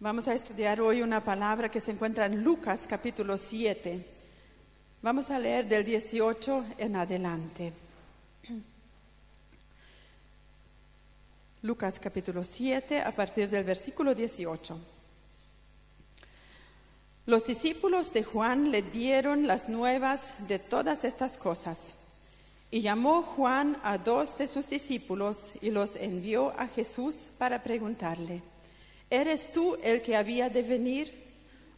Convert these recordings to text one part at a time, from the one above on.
Vamos a estudiar hoy una palabra que se encuentra en Lucas capítulo 7. Vamos a leer del 18 en adelante. Lucas capítulo 7 a partir del versículo 18. Los discípulos de Juan le dieron las nuevas de todas estas cosas. Y llamó Juan a dos de sus discípulos y los envió a Jesús para preguntarle, ¿eres tú el que había de venir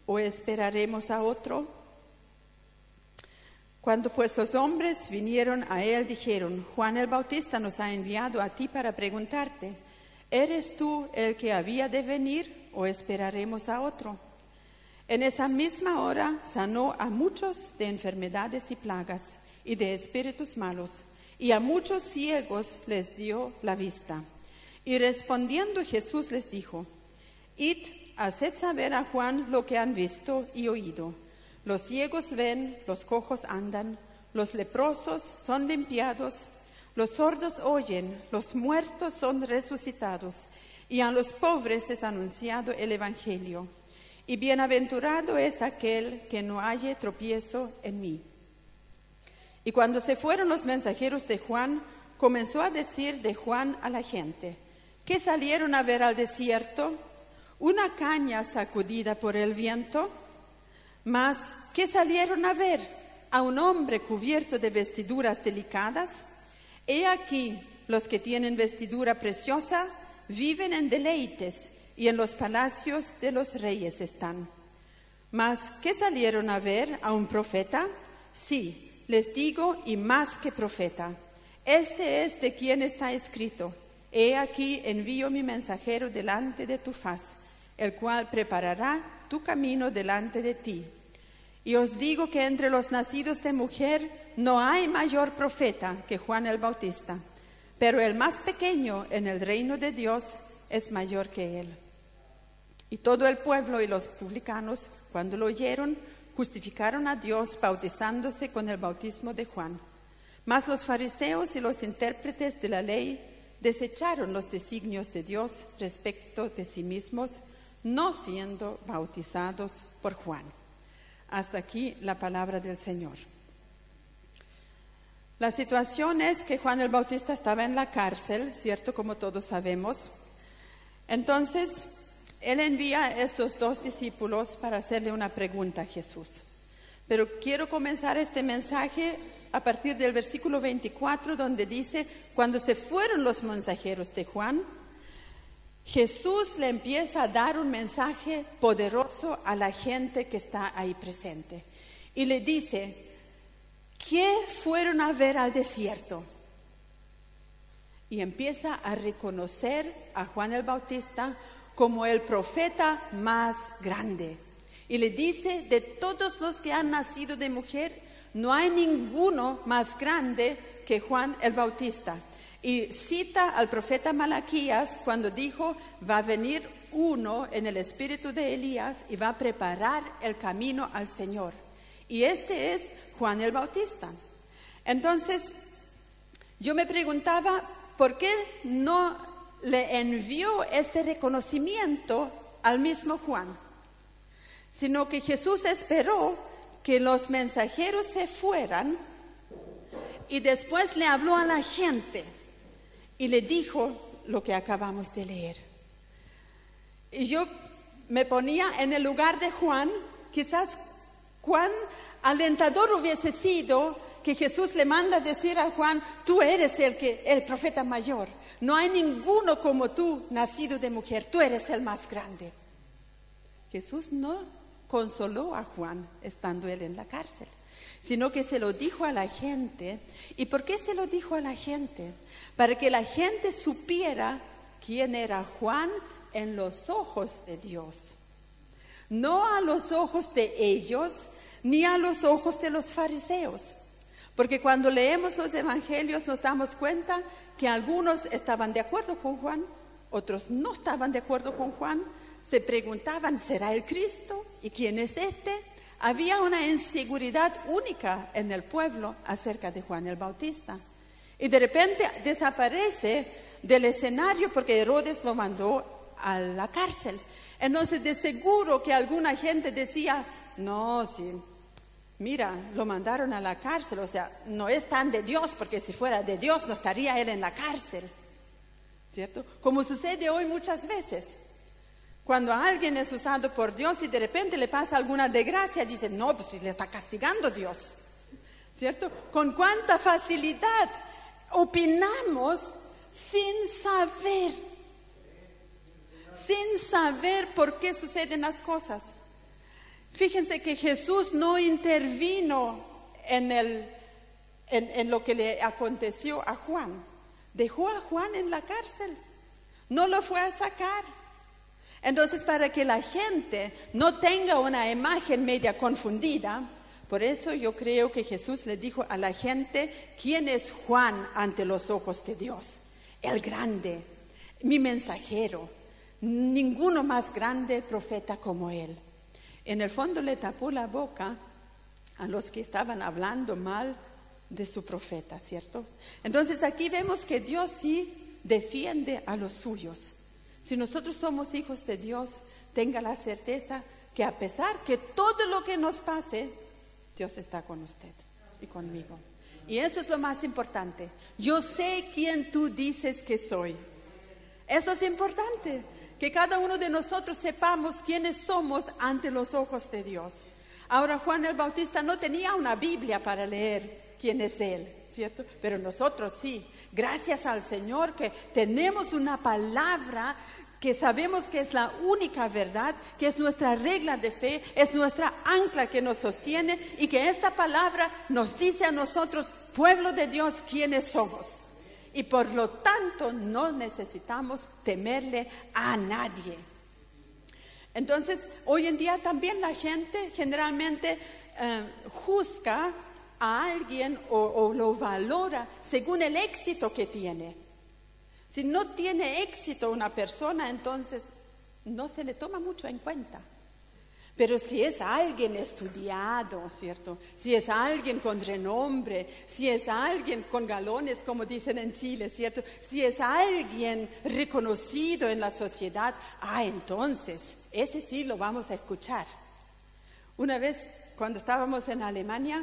o esperaremos a otro? Cuando pues los hombres vinieron a él, dijeron, Juan el Bautista nos ha enviado a ti para preguntarte, ¿eres tú el que había de venir o esperaremos a otro? En esa misma hora sanó a muchos de enfermedades y plagas y de espíritus malos, y a muchos ciegos les dio la vista. Y respondiendo Jesús les dijo, Haced saber a Juan lo que han visto y oído. Los ciegos ven, los cojos andan, los leprosos son limpiados, los sordos oyen, los muertos son resucitados, y a los pobres es anunciado el Evangelio. Y bienaventurado es aquel que no halle tropiezo en mí. Y cuando se fueron los mensajeros de Juan, comenzó a decir de Juan a la gente, ¿qué salieron a ver al desierto? ¿Una caña sacudida por el viento? Mas, ¿qué salieron a ver? ¿A un hombre cubierto de vestiduras delicadas? He aquí, los que tienen vestidura preciosa viven en deleites y en los palacios de los reyes están. Mas, ¿qué salieron a ver? ¿A un profeta? Sí, les digo, y más que profeta. Este es de quien está escrito. He aquí envío mi mensajero delante de tu faz, el cual preparará tu camino delante de ti. Y os digo que entre los nacidos de mujer no hay mayor profeta que Juan el Bautista, pero el más pequeño en el reino de Dios es mayor que él. Y todo el pueblo y los publicanos, cuando lo oyeron, justificaron a Dios bautizándose con el bautismo de Juan. Mas los fariseos y los intérpretes de la ley desecharon los designios de Dios respecto de sí mismos, no siendo bautizados por Juan. Hasta aquí la palabra del Señor. La situación es que Juan el Bautista estaba en la cárcel, ¿cierto? Como todos sabemos. Entonces, él envía a estos dos discípulos para hacerle una pregunta a Jesús. Pero quiero comenzar este mensaje a partir del versículo 24, donde dice, cuando se fueron los mensajeros de Juan, Jesús le empieza a dar un mensaje poderoso a la gente que está ahí presente. Y le dice, ¿qué fueron a ver al desierto? Y empieza a reconocer a Juan el Bautista como el profeta más grande. Y le dice, de todos los que han nacido de mujer, no hay ninguno más grande que Juan el Bautista. Y cita al profeta Malaquías cuando dijo, va a venir uno en el espíritu de Elías y va a preparar el camino al Señor. Y este es Juan el Bautista. Entonces, yo me preguntaba, ¿por qué no le envió este reconocimiento al mismo Juan? Sino que Jesús esperó que los mensajeros se fueran y después le habló a la gente y le dijo lo que acabamos de leer. Y yo me ponía en el lugar de Juan, quizás cuán alentador hubiese sido que Jesús le manda decir a Juan, tú eres el que el profeta mayor. No hay ninguno como tú nacido de mujer, tú eres el más grande. Jesús no consoló a Juan estando él en la cárcel sino que se lo dijo a la gente. ¿Y por qué se lo dijo a la gente? Para que la gente supiera quién era Juan en los ojos de Dios. No a los ojos de ellos, ni a los ojos de los fariseos. Porque cuando leemos los evangelios nos damos cuenta que algunos estaban de acuerdo con Juan, otros no estaban de acuerdo con Juan, se preguntaban, ¿será el Cristo? ¿Y quién es este? Había una inseguridad única en el pueblo acerca de Juan el Bautista. Y de repente desaparece del escenario porque Herodes lo mandó a la cárcel. Entonces, de seguro que alguna gente decía, no, sí, mira, lo mandaron a la cárcel, o sea, no es tan de Dios, porque si fuera de Dios no estaría él en la cárcel, ¿cierto? Como sucede hoy muchas veces. Cuando alguien es usado por Dios y de repente le pasa alguna desgracia, dice, no, pues si le está castigando Dios, ¿cierto? Con cuánta facilidad opinamos sin saber, sin saber por qué suceden las cosas. Fíjense que Jesús no intervino en, el, en, en lo que le aconteció a Juan. Dejó a Juan en la cárcel. No lo fue a sacar. Entonces, para que la gente no tenga una imagen media confundida, por eso yo creo que Jesús le dijo a la gente, ¿quién es Juan ante los ojos de Dios? El grande, mi mensajero, ninguno más grande profeta como él. En el fondo le tapó la boca a los que estaban hablando mal de su profeta, ¿cierto? Entonces aquí vemos que Dios sí defiende a los suyos. Si nosotros somos hijos de Dios, tenga la certeza que a pesar que todo lo que nos pase, Dios está con usted y conmigo. Y eso es lo más importante. Yo sé quién tú dices que soy. Eso es importante, que cada uno de nosotros sepamos quiénes somos ante los ojos de Dios. Ahora Juan el Bautista no tenía una Biblia para leer quién es Él, ¿cierto? Pero nosotros sí. Gracias al Señor que tenemos una palabra que sabemos que es la única verdad, que es nuestra regla de fe, es nuestra ancla que nos sostiene y que esta palabra nos dice a nosotros, pueblo de Dios, quiénes somos. Y por lo tanto no necesitamos temerle a nadie. Entonces, hoy en día también la gente generalmente eh, juzga a alguien o lo valora según el éxito que tiene. Si no tiene éxito una persona, entonces no se le toma mucho en cuenta. Pero si es alguien estudiado, ¿cierto? Si es alguien con renombre, si es alguien con galones, como dicen en Chile, ¿cierto? Si es alguien reconocido en la sociedad, ah, entonces, ese sí lo vamos a escuchar. Una vez, cuando estábamos en Alemania,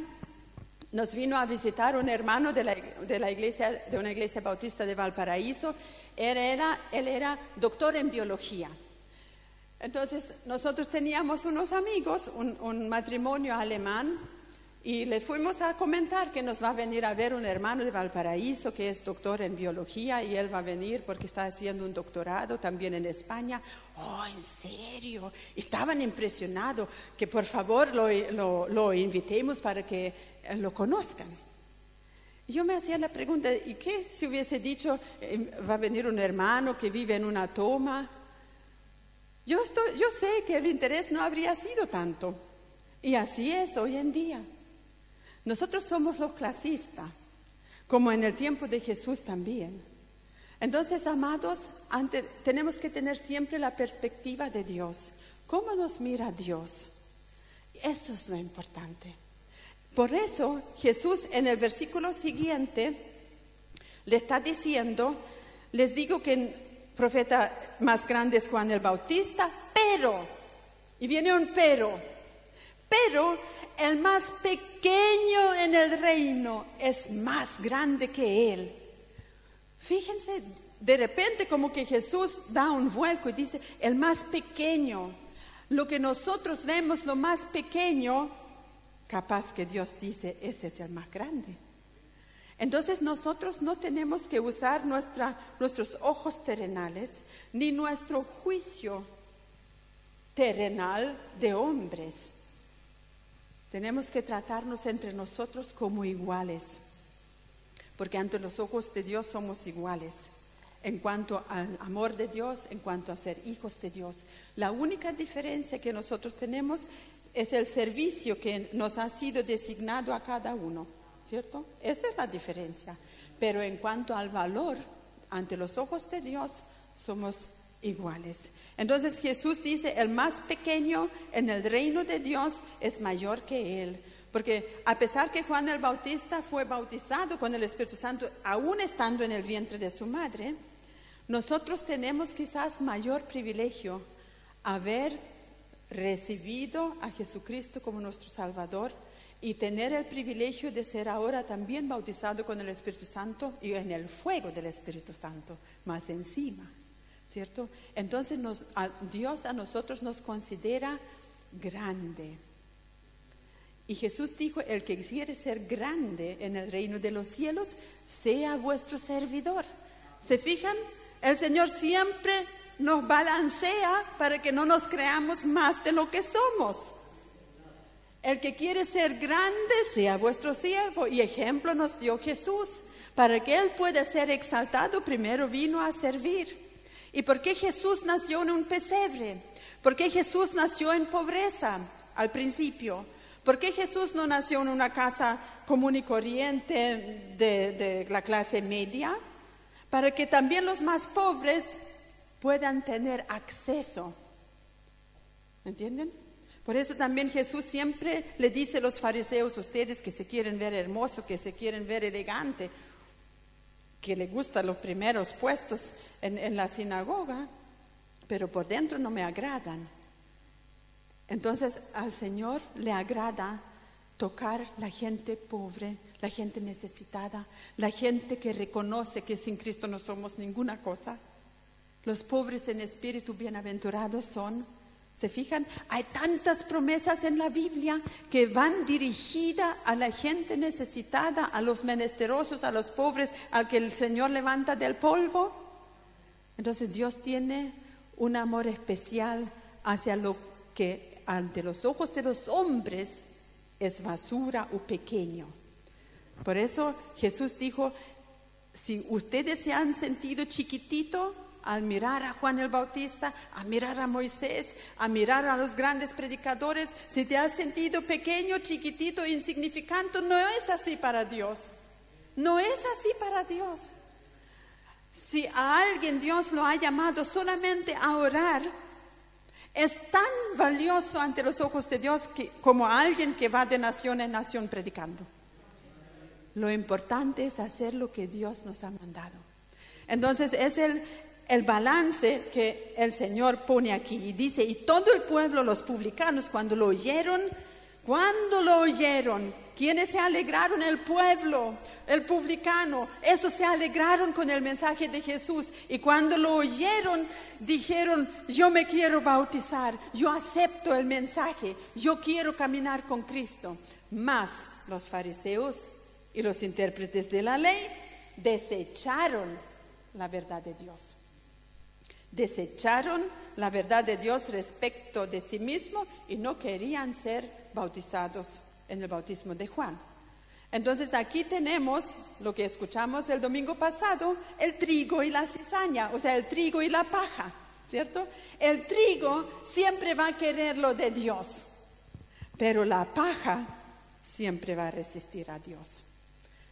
nos vino a visitar un hermano de la, iglesia, de una iglesia bautista de Valparaíso. Él era doctor en biología. Entonces nosotros teníamos unos amigos, un matrimonio alemán, y le fuimos a comentar que nos va a venir a ver un hermano de Valparaíso que es doctor en biología y él va a venir porque está haciendo un doctorado también en España. Oh, en serio. Estaban impresionados que por favor lo, invitemos para que eh, lo conozcan. yo me hacía la pregunta, ¿y qué si hubiese dicho, eh, va a venir un hermano que vive en una toma? Yo, estoy, yo sé que el interés no habría sido tanto. Y así es hoy en día. Nosotros somos los clasistas, como en el tiempo de Jesús también. Entonces, amados, tenemos que tener siempre la perspectiva de Dios. ¿Cómo nos mira Dios? Eso es lo importante. Por eso Jesús en el versículo siguiente le está diciendo, les digo que el profeta más grande es Juan el Bautista, pero, y viene un pero, pero el más pequeño en el reino es más grande que él. Fíjense, de repente como que Jesús da un vuelco y dice, el más pequeño, lo que nosotros vemos, lo más pequeño, capaz que Dios dice, ese es el más grande. Entonces nosotros no tenemos que usar nuestros ojos terrenales ni nuestro juicio terrenal de hombres tenemos que tratarnos entre nosotros como iguales, porque ante los ojos de Dios somos iguales en cuanto al amor de Dios, en cuanto a ser hijos de Dios. La única diferencia que nosotros tenemos es el servicio que nos ha sido designado a cada uno, ¿cierto? Esa es la diferencia. Pero en cuanto al valor, ante los ojos de Dios, somos iguales. Entonces Jesús dice, el más pequeño en el reino de Dios es mayor que él. Porque a pesar que Juan el Bautista fue bautizado con el Espíritu Santo, aún estando en el vientre de su madre, nosotros tenemos quizás mayor privilegio haber recibido a Jesucristo como nuestro Salvador y tener el privilegio de ser ahora también bautizado con el Espíritu Santo y en el fuego del Espíritu Santo, más encima, ¿cierto? Entonces nos- a- Dios a nosotros nos considera grande. Y Jesús dijo, el que quiere ser grande en el reino de los cielos, sea vuestro servidor. ¿Se fijan? El Señor siempre nos balancea para que no nos creamos más de lo que somos. El que quiere ser grande, sea vuestro siervo. Y ejemplo nos dio Jesús. Para que Él pueda ser exaltado, primero vino a servir. ¿Y por qué Jesús nació en un pesebre? ¿Por qué Jesús nació en pobreza al principio? ¿Por qué Jesús no nació en una casa común y corriente de, la clase media? Para que también los más pobres puedan tener acceso. ¿Me entienden? Por eso también Jesús siempre le dice a los fariseos, ustedes que se quieren ver hermosos, que se quieren ver elegante, que le gustan los primeros puestos en, en la sinagoga, pero por dentro no me agradan. Entonces al Señor le agrada tocar la gente pobre, la gente necesitada, la gente que reconoce que sin Cristo no somos ninguna cosa. Los pobres en espíritu bienaventurados son. ¿Se fijan? Hay tantas promesas en la Biblia que van dirigidas a la gente necesitada, a los menesterosos, a los pobres, al que el Señor levanta del polvo. Entonces Dios tiene un amor especial hacia lo que ante los ojos de los hombres es basura o pequeño. Por eso Jesús dijo, si ustedes se han sentido chiquitito al mirar a Juan el Bautista, a mirar a Moisés, a mirar a los grandes predicadores, si te has sentido pequeño, chiquitito, insignificante, no es así para Dios. No es así para Dios. Si a alguien Dios lo ha llamado solamente a orar, es tan valioso ante los ojos de Dios como alguien que va de nación en nación predicando. Lo importante es hacer lo que Dios nos ha mandado. Entonces es el, el balance que el Señor pone aquí y dice, y todo el pueblo, los publicanos, cuando lo oyeron, cuando lo oyeron, ¿quiénes se alegraron? El pueblo, el publicano, esos se alegraron con el mensaje de Jesús. Y cuando lo oyeron, dijeron, yo me quiero bautizar, yo acepto el mensaje, yo quiero caminar con Cristo. Más los fariseos y los intérpretes de la ley desecharon la verdad de Dios. Desecharon la verdad de Dios respecto de sí mismo y no querían ser bautizados en el bautismo de Juan. Entonces aquí tenemos lo que escuchamos el domingo pasado, el trigo y la cizaña, o sea, el trigo y la paja, ¿cierto? El trigo siempre va a querer lo de Dios, pero la paja siempre va a resistir a Dios.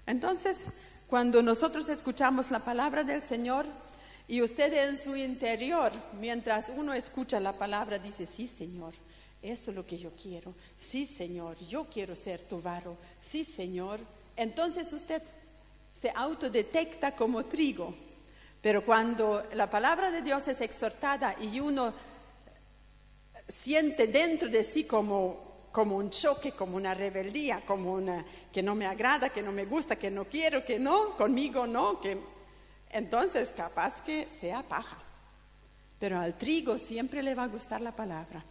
Entonces, cuando nosotros escuchamos la palabra del Señor y usted en su interior, mientras uno escucha la palabra, dice, sí, Señor, eso es lo que yo quiero. Sí, Señor, yo quiero ser tu varo. Sí, Señor. Entonces usted se autodetecta como trigo. Pero cuando la palabra de Dios es exhortada y uno siente dentro de sí como como un choque, como una rebeldía, como una que no me agrada, que no me gusta, que no quiero, que no, conmigo no, que entonces capaz que sea paja. Pero al trigo siempre le va a gustar la palabra.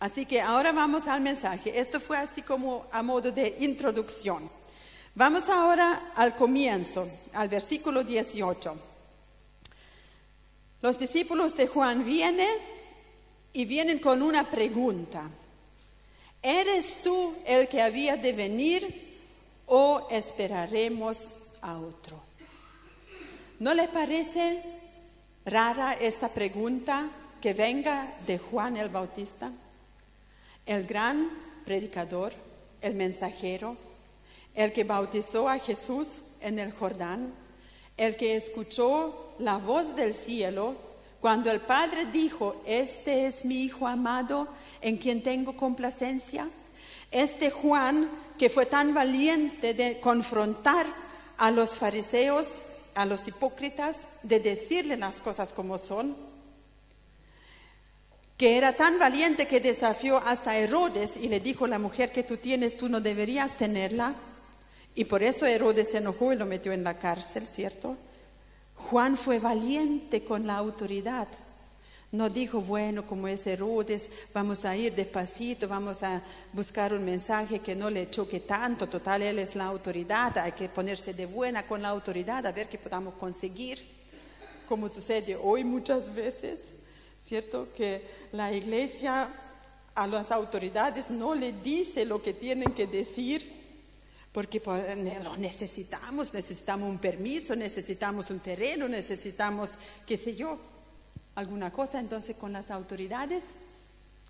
Así que ahora vamos al mensaje. Esto fue así como a modo de introducción. Vamos ahora al comienzo, al versículo 18. Los discípulos de Juan vienen y vienen con una pregunta. ¿Eres tú el que había de venir o esperaremos a otro? ¿No le parece rara esta pregunta que venga de Juan el Bautista? El gran predicador, el mensajero, el que bautizó a Jesús en el Jordán, el que escuchó la voz del cielo cuando el Padre dijo, este es mi Hijo amado en quien tengo complacencia. Este Juan que fue tan valiente de confrontar a los fariseos, a los hipócritas, de decirle las cosas como son. que era tan valiente que desafió hasta Herodes y le dijo, la mujer que tú tienes, tú no deberías tenerla. Y por eso Herodes se enojó y lo metió en la cárcel, ¿cierto? Juan fue valiente con la autoridad. No dijo, bueno, como es Herodes, vamos a ir despacito, vamos a buscar un mensaje que no le choque tanto. Total, él es la autoridad, hay que ponerse de buena con la autoridad a ver qué podamos conseguir, como sucede hoy muchas veces, ¿cierto? Que la iglesia a las autoridades no le dice lo que tienen que decir porque pues, lo necesitamos, necesitamos un permiso, necesitamos un terreno, necesitamos, qué sé yo, alguna cosa. Entonces con las autoridades,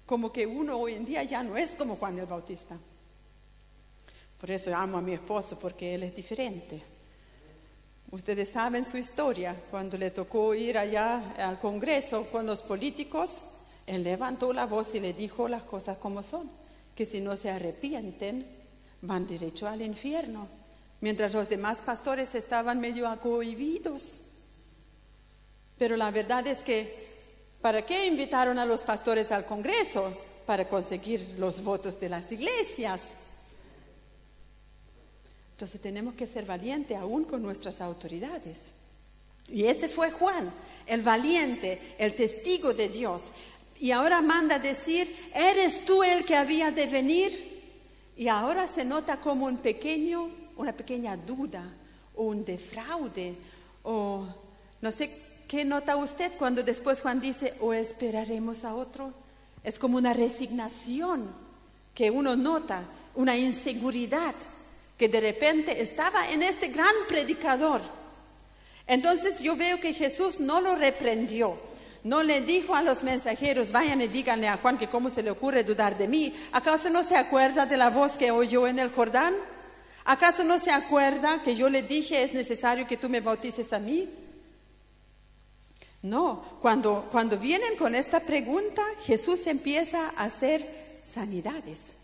como que uno hoy en día ya no es como Juan el Bautista. Por eso amo a mi esposo, porque él es diferente. Ustedes saben su historia, cuando le tocó ir allá al Congreso con los políticos, él levantó la voz y le dijo las cosas como son, que si no se arrepienten, van derecho al infierno, mientras los demás pastores estaban medio acohibidos. Pero la verdad es que, ¿para qué invitaron a los pastores al Congreso? Para conseguir los votos de las iglesias. Entonces tenemos que ser valientes aún con nuestras autoridades. Y ese fue Juan, el valiente, el testigo de Dios. Y ahora manda decir, ¿eres tú el que había de venir? Y ahora se nota como un pequeño, una pequeña duda un defraude o no sé qué nota usted cuando después Juan dice o esperaremos a otro. Es como una resignación que uno nota, una inseguridad que de repente estaba en este gran predicador. Entonces yo veo que Jesús no lo reprendió, no le dijo a los mensajeros, vayan y díganle a Juan que cómo se le ocurre dudar de mí. ¿Acaso no se acuerda de la voz que oyó en el Jordán? ¿Acaso no se acuerda que yo le dije es necesario que tú me bautices a mí? No, cuando, cuando vienen con esta pregunta, Jesús empieza a hacer sanidades.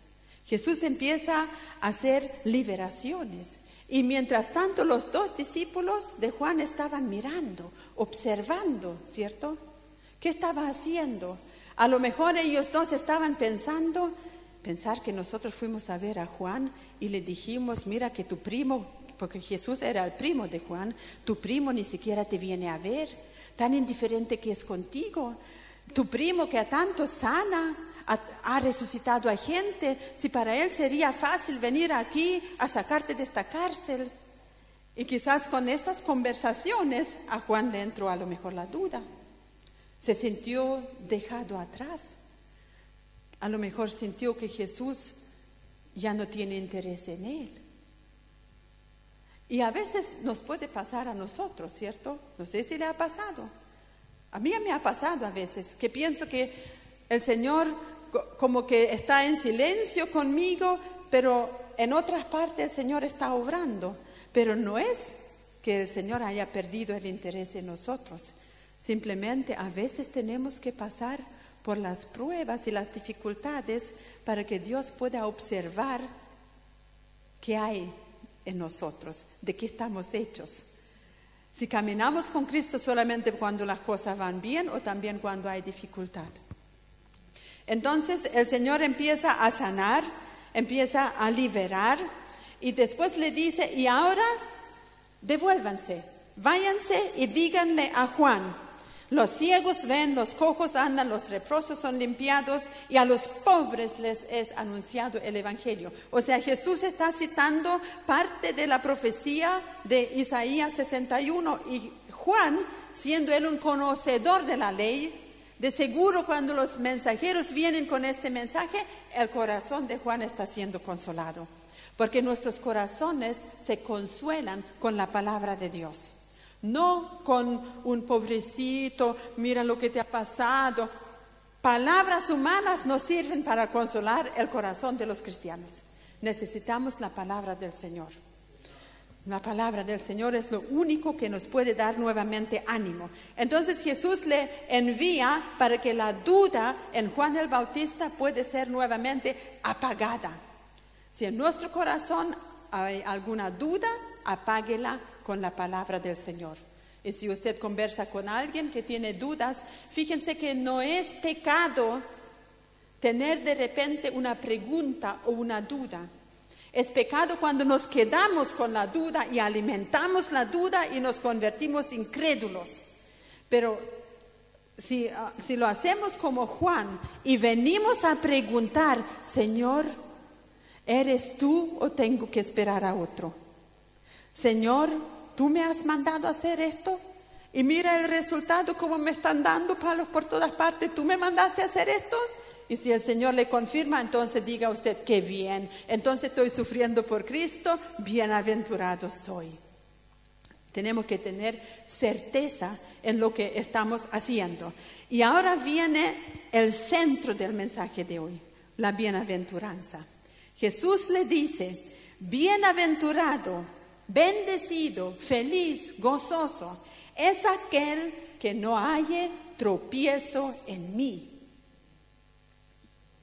Jesús empieza a hacer liberaciones. Y mientras tanto los dos discípulos de Juan estaban mirando, observando, ¿cierto? ¿Qué estaba haciendo? A lo mejor ellos dos estaban pensando, pensar que nosotros fuimos a ver a Juan y le dijimos, mira que tu primo, porque Jesús era el primo de Juan, tu primo ni siquiera te viene a ver, tan indiferente que es contigo, tu primo que a tanto sana, ha, resucitado a gente, si para él sería fácil venir aquí a sacarte de esta cárcel. Y quizás con estas conversaciones a Juan le entró a lo mejor la duda. Se sintió dejado atrás. A lo mejor sintió que Jesús ya no tiene interés en él. Y a veces nos puede pasar a nosotros, ¿cierto? No sé si le ha pasado. A mí me ha pasado a veces que pienso que el Señor como que está en silencio conmigo, pero en otras partes el Señor está obrando. Pero no es que el Señor haya perdido el interés en nosotros, Simplemente a veces tenemos que pasar por las pruebas y las dificultades para que Dios pueda observar qué hay en nosotros, de qué estamos hechos. Si caminamos con Cristo solamente cuando las cosas van bien o también cuando hay dificultad. Entonces el Señor empieza a sanar, empieza a liberar y después le dice, y ahora devuélvanse, váyanse y díganle a Juan los ciegos ven, los cojos andan, los reprosos son limpiados y a los pobres les es anunciado el Evangelio. O sea, Jesús está citando parte de la profecía de Isaías 61 y Juan, siendo él un conocedor de la ley, de seguro cuando los mensajeros vienen con este mensaje, el corazón de Juan está siendo consolado. Porque nuestros corazones se consuelan con la palabra de Dios. No con un pobrecito, mira lo que te ha pasado. Palabras humanas no sirven para consolar el corazón de los cristianos. Necesitamos la palabra del Señor. La palabra del Señor es lo único que nos puede dar nuevamente ánimo. Entonces Jesús le envía para que la duda en Juan el Bautista puede ser nuevamente apagada. Si en nuestro corazón hay alguna duda, apáguela con la palabra del Señor. Y si usted conversa con alguien que tiene dudas, fíjense que no es pecado tener de repente una pregunta o una duda. Es pecado cuando nos quedamos con la duda y alimentamos la duda y nos convertimos incrédulos. Pero si, ah, si lo hacemos como Juan y venimos a preguntar, Señor, ¿eres tú o tengo que esperar a otro? Señor, ¿tú me has mandado hacer esto? Y mira el resultado, como me están dando palos por todas partes. ¿Tú me mandaste hacer esto? Y si el Señor le confirma, entonces diga usted, qué bien. Entonces estoy sufriendo por Cristo, bienaventurado soy. Tenemos que tener certeza en lo que estamos haciendo. Y ahora viene el centro del mensaje de hoy, la bienaventuranza. Jesús le dice, bienaventurado, bendecido, feliz, gozoso, es aquel que no halle tropiezo en mí.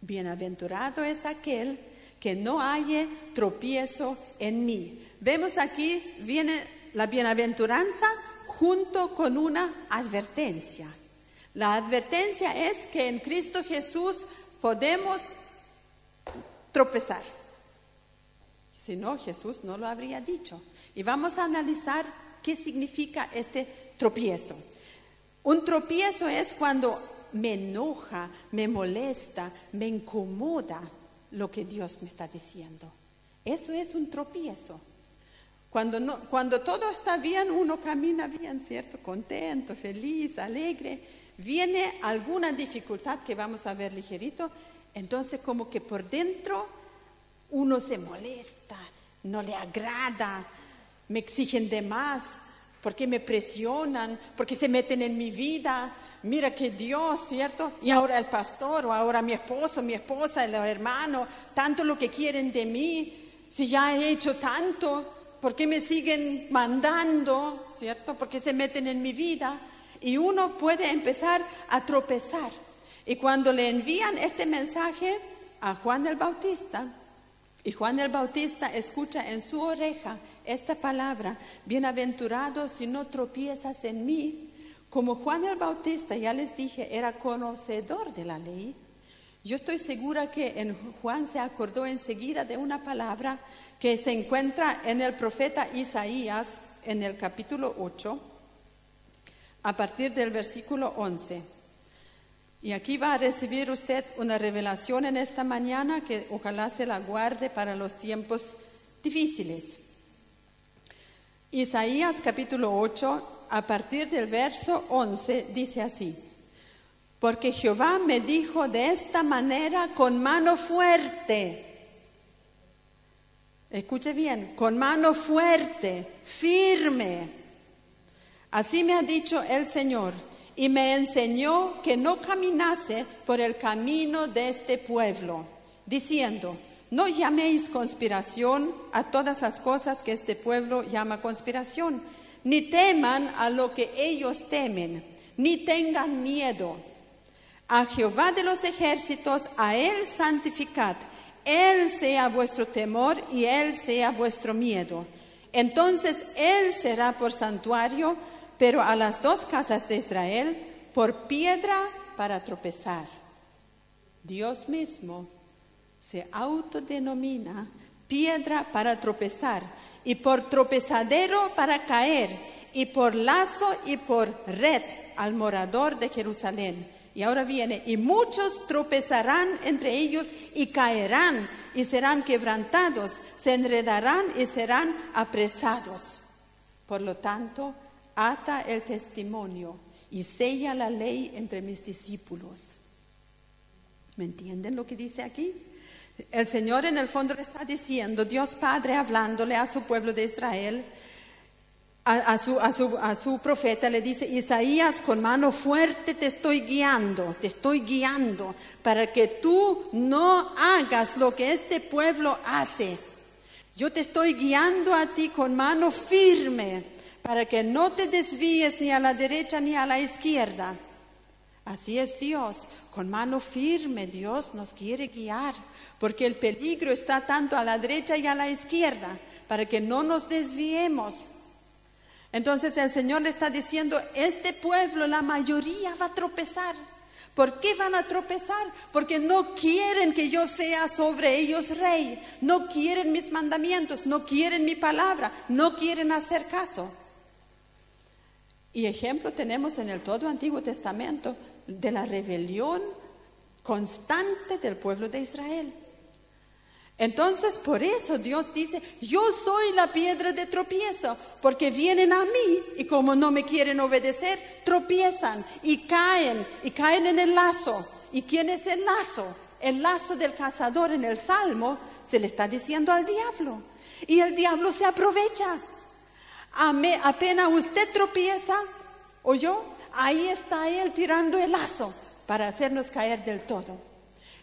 Bienaventurado es aquel que no halle tropiezo en mí. Vemos aquí, viene la bienaventuranza junto con una advertencia. La advertencia es que en Cristo Jesús podemos tropezar. Si no, Jesús no lo habría dicho. Y vamos a analizar qué significa este tropiezo. Un tropiezo es cuando me enoja, me molesta, me incomoda lo que Dios me está diciendo. Eso es un tropiezo. Cuando, no, cuando todo está bien, uno camina bien, ¿cierto? Contento, feliz, alegre. Viene alguna dificultad que vamos a ver ligerito, entonces como que por dentro uno se molesta, no le agrada, me exigen de más, porque me presionan, porque se meten en mi vida. Mira que Dios, ¿cierto? Y ahora el pastor, o ahora mi esposo, mi esposa, el hermano, tanto lo que quieren de mí. Si ya he hecho tanto, ¿por qué me siguen mandando, ¿cierto? Porque se meten en mi vida. Y uno puede empezar a tropezar. Y cuando le envían este mensaje a Juan el Bautista, y Juan el Bautista escucha en su oreja esta palabra, bienaventurado si no tropiezas en mí. Como Juan el Bautista, ya les dije, era conocedor de la ley, yo estoy segura que en Juan se acordó enseguida de una palabra que se encuentra en el profeta Isaías en el capítulo 8, a partir del versículo 11. Y aquí va a recibir usted una revelación en esta mañana que ojalá se la guarde para los tiempos difíciles. Isaías capítulo 8, a partir del verso 11, dice así, porque Jehová me dijo de esta manera con mano fuerte, escuche bien, con mano fuerte, firme. Así me ha dicho el Señor y me enseñó que no caminase por el camino de este pueblo, diciendo, no llaméis conspiración a todas las cosas que este pueblo llama conspiración, ni teman a lo que ellos temen, ni tengan miedo. A Jehová de los ejércitos, a Él santificad, Él sea vuestro temor y Él sea vuestro miedo. Entonces Él será por santuario pero a las dos casas de Israel por piedra para tropezar. Dios mismo se autodenomina piedra para tropezar y por tropezadero para caer y por lazo y por red al morador de Jerusalén. Y ahora viene, y muchos tropezarán entre ellos y caerán y serán quebrantados, se enredarán y serán apresados. Por lo tanto, ata el testimonio y sella la ley entre mis discípulos. ¿Me entienden lo que dice aquí? El Señor en el fondo está diciendo, Dios Padre hablándole a su pueblo de Israel, a, su, a, su, a, su, profeta le dice, Isaías, con mano fuerte te estoy guiando, te estoy guiando para que tú no hagas lo que este pueblo hace. Yo te estoy guiando a ti con mano firme para que no te desvíes ni a la derecha ni a la izquierda. Así es Dios, con mano firme Dios nos quiere guiar, porque el peligro está tanto a la derecha y a la izquierda, para que no nos desviemos. Entonces el Señor le está diciendo, este pueblo, la mayoría va a tropezar. ¿Por qué van a tropezar? Porque no quieren que yo sea sobre ellos rey, no quieren mis mandamientos, no quieren mi palabra, no quieren hacer caso. Y ejemplo tenemos en el todo Antiguo Testamento de la rebelión constante del pueblo de Israel. Entonces, por eso Dios dice, yo soy la piedra de tropiezo, porque vienen a mí y como no me quieren obedecer, tropiezan y caen y caen en el lazo. ¿Y quién es el lazo? El lazo del cazador en el Salmo se le está diciendo al diablo. Y el diablo se aprovecha. Apenas usted tropieza, o yo, ahí está él tirando el lazo para hacernos caer del todo.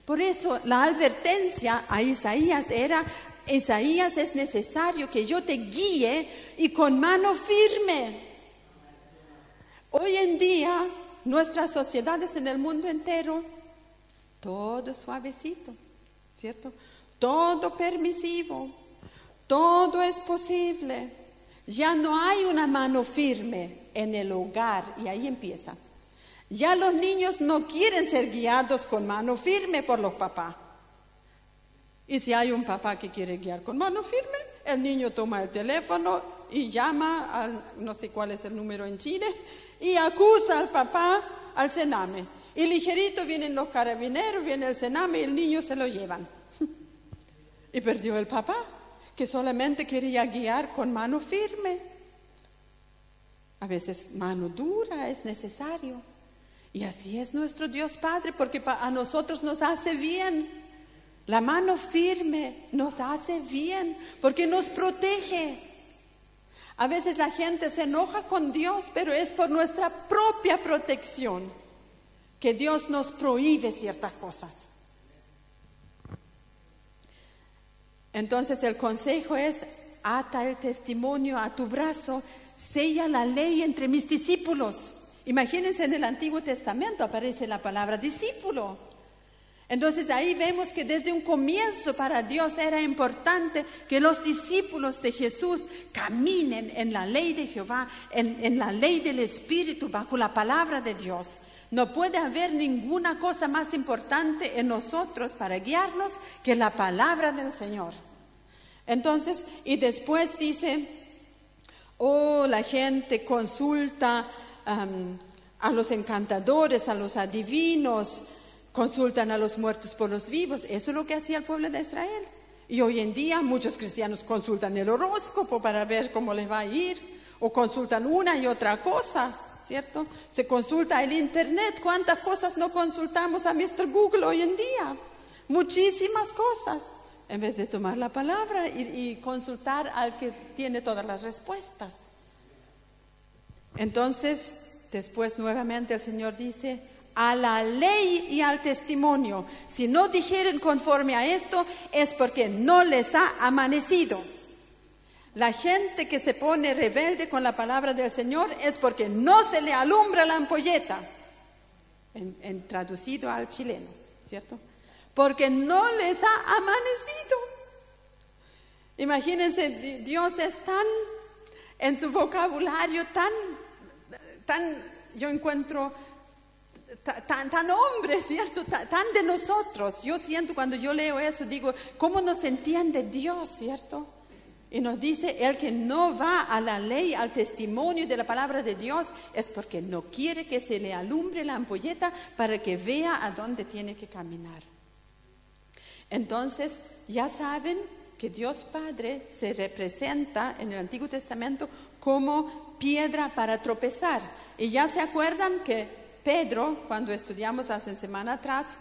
Por eso la advertencia a Isaías era, Isaías es necesario que yo te guíe y con mano firme. Hoy en día, nuestras sociedades en el mundo entero, todo suavecito, ¿cierto? Todo permisivo, todo es posible. Ya no hay una mano firme en el hogar y ahí empieza. Ya los niños no quieren ser guiados con mano firme por los papás. Y si hay un papá que quiere guiar con mano firme, el niño toma el teléfono y llama al, no sé cuál es el número en Chile, y acusa al papá al cename. Y ligerito vienen los carabineros, viene el cename y el niño se lo llevan. y perdió el papá, que solamente quería guiar con mano firme. A veces mano dura es necesario. Y así es nuestro Dios Padre, porque a nosotros nos hace bien. La mano firme nos hace bien, porque nos protege. A veces la gente se enoja con Dios, pero es por nuestra propia protección que Dios nos prohíbe ciertas cosas. Entonces el consejo es, ata el testimonio a tu brazo, sella la ley entre mis discípulos. Imagínense en el Antiguo Testamento aparece la palabra discípulo. Entonces ahí vemos que desde un comienzo para Dios era importante que los discípulos de Jesús caminen en la ley de Jehová, en, en, la ley del Espíritu, bajo la palabra de Dios. No puede haber ninguna cosa más importante en nosotros para guiarnos que la palabra del Señor. Entonces, y después dice, oh, la gente consulta a los encantadores, a los adivinos, consultan a los muertos por los vivos. Eso es lo que hacía el pueblo de Israel. Y hoy en día muchos cristianos consultan el horóscopo para ver cómo les va a ir, o consultan una y otra cosa, ¿cierto? Se consulta el Internet. ¿Cuántas cosas no consultamos a Mr. Google hoy en día? Muchísimas cosas. En vez de tomar la palabra y, consultar al que tiene todas las respuestas. Entonces, después nuevamente el Señor dice, a la ley y al testimonio. Si no dijeren conforme a esto, es porque no les ha amanecido. La gente que se pone rebelde con la palabra del Señor es porque no se le alumbra la ampolleta, en, traducido al chileno, ¿cierto? Porque no les ha amanecido. Imagínense, Dios es tan, en su vocabulario tan tan, yo encuentro tan, tan hombre, ¿cierto? Tan, de nosotros. Yo siento cuando yo leo eso, digo, ¿cómo nos entiende Dios, ¿cierto? Y nos dice, el que no va a la ley, al testimonio de la palabra de Dios, es porque no quiere que se le alumbre la ampolleta para que vea a dónde tiene que caminar. Entonces, ya saben que Dios Padre se representa en el Antiguo Testamento como piedra para tropezar. Y ya se acuerdan que Pedro, cuando estudiamos hace semana atrás,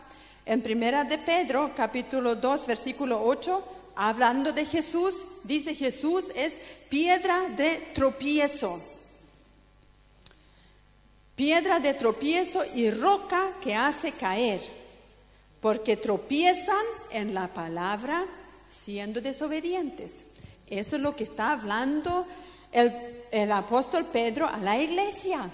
en primera de Pedro, capítulo 2, versículo 8, hablando de Jesús, dice Jesús es piedra de tropiezo. Piedra de tropiezo y roca que hace caer, porque tropiezan en la palabra siendo desobedientes. Eso es lo que está hablando el, apóstol Pedro a la iglesia.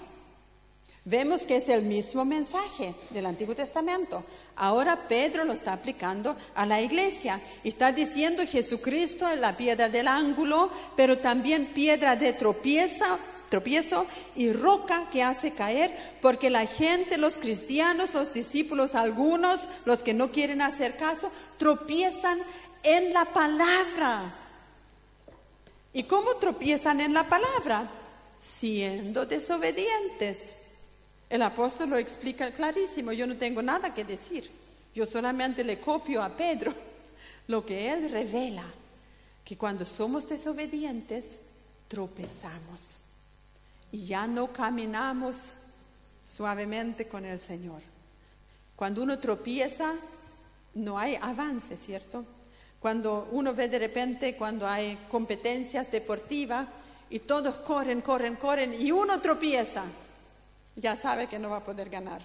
Vemos que es el mismo mensaje del Antiguo Testamento. Ahora Pedro lo está aplicando a la iglesia. Está diciendo Jesucristo es la piedra del ángulo, pero también piedra de tropieza tropiezo y roca que hace caer, porque la gente, los cristianos, los discípulos, algunos, los que no quieren hacer caso, tropiezan en la palabra. ¿Y cómo tropiezan en la palabra? Siendo desobedientes. El apóstol lo explica clarísimo, yo no tengo nada que decir, yo solamente le copio a Pedro lo que él revela, que cuando somos desobedientes, tropezamos y ya no caminamos suavemente con el Señor. Cuando uno tropieza, no hay avance, ¿cierto? Cuando uno ve de repente, cuando hay competencias deportivas y todos corren, corren, corren y uno tropieza, ya sabe que no va a poder ganar.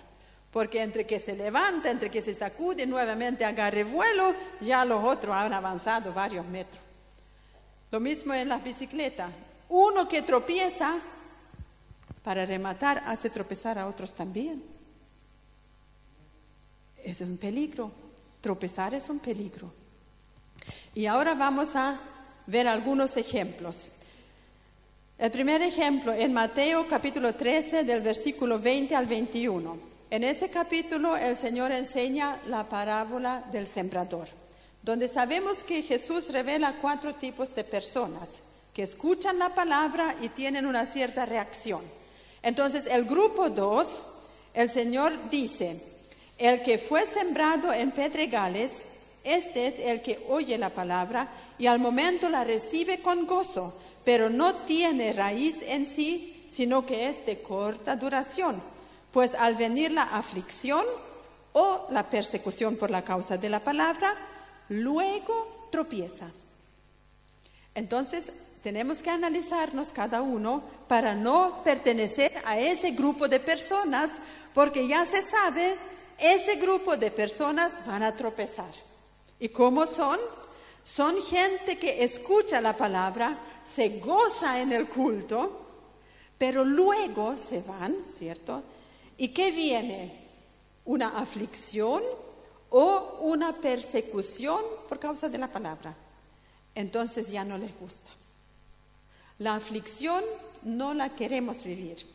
Porque entre que se levanta, entre que se sacude, nuevamente agarre vuelo, ya los otros han avanzado varios metros. Lo mismo en la bicicleta. Uno que tropieza, para rematar, hace tropezar a otros también. Es un peligro. Tropezar es un peligro. Y ahora vamos a ver algunos ejemplos. El primer ejemplo en Mateo capítulo 13 del versículo 20 al 21. En ese capítulo el Señor enseña la parábola del sembrador, donde sabemos que Jesús revela cuatro tipos de personas que escuchan la palabra y tienen una cierta reacción. Entonces el grupo 2, el Señor dice, el que fue sembrado en pedregales, este es el que oye la palabra y al momento la recibe con gozo pero no tiene raíz en sí, sino que es de corta duración, pues al venir la aflicción o la persecución por la causa de la palabra, luego tropieza. Entonces, tenemos que analizarnos cada uno para no pertenecer a ese grupo de personas, porque ya se sabe, ese grupo de personas van a tropezar. ¿Y cómo son? Son gente que escucha la palabra, se goza en el culto, pero luego se van, ¿cierto? ¿Y qué viene? ¿Una aflicción o una persecución por causa de la palabra? Entonces ya no les gusta. La aflicción no la queremos vivir.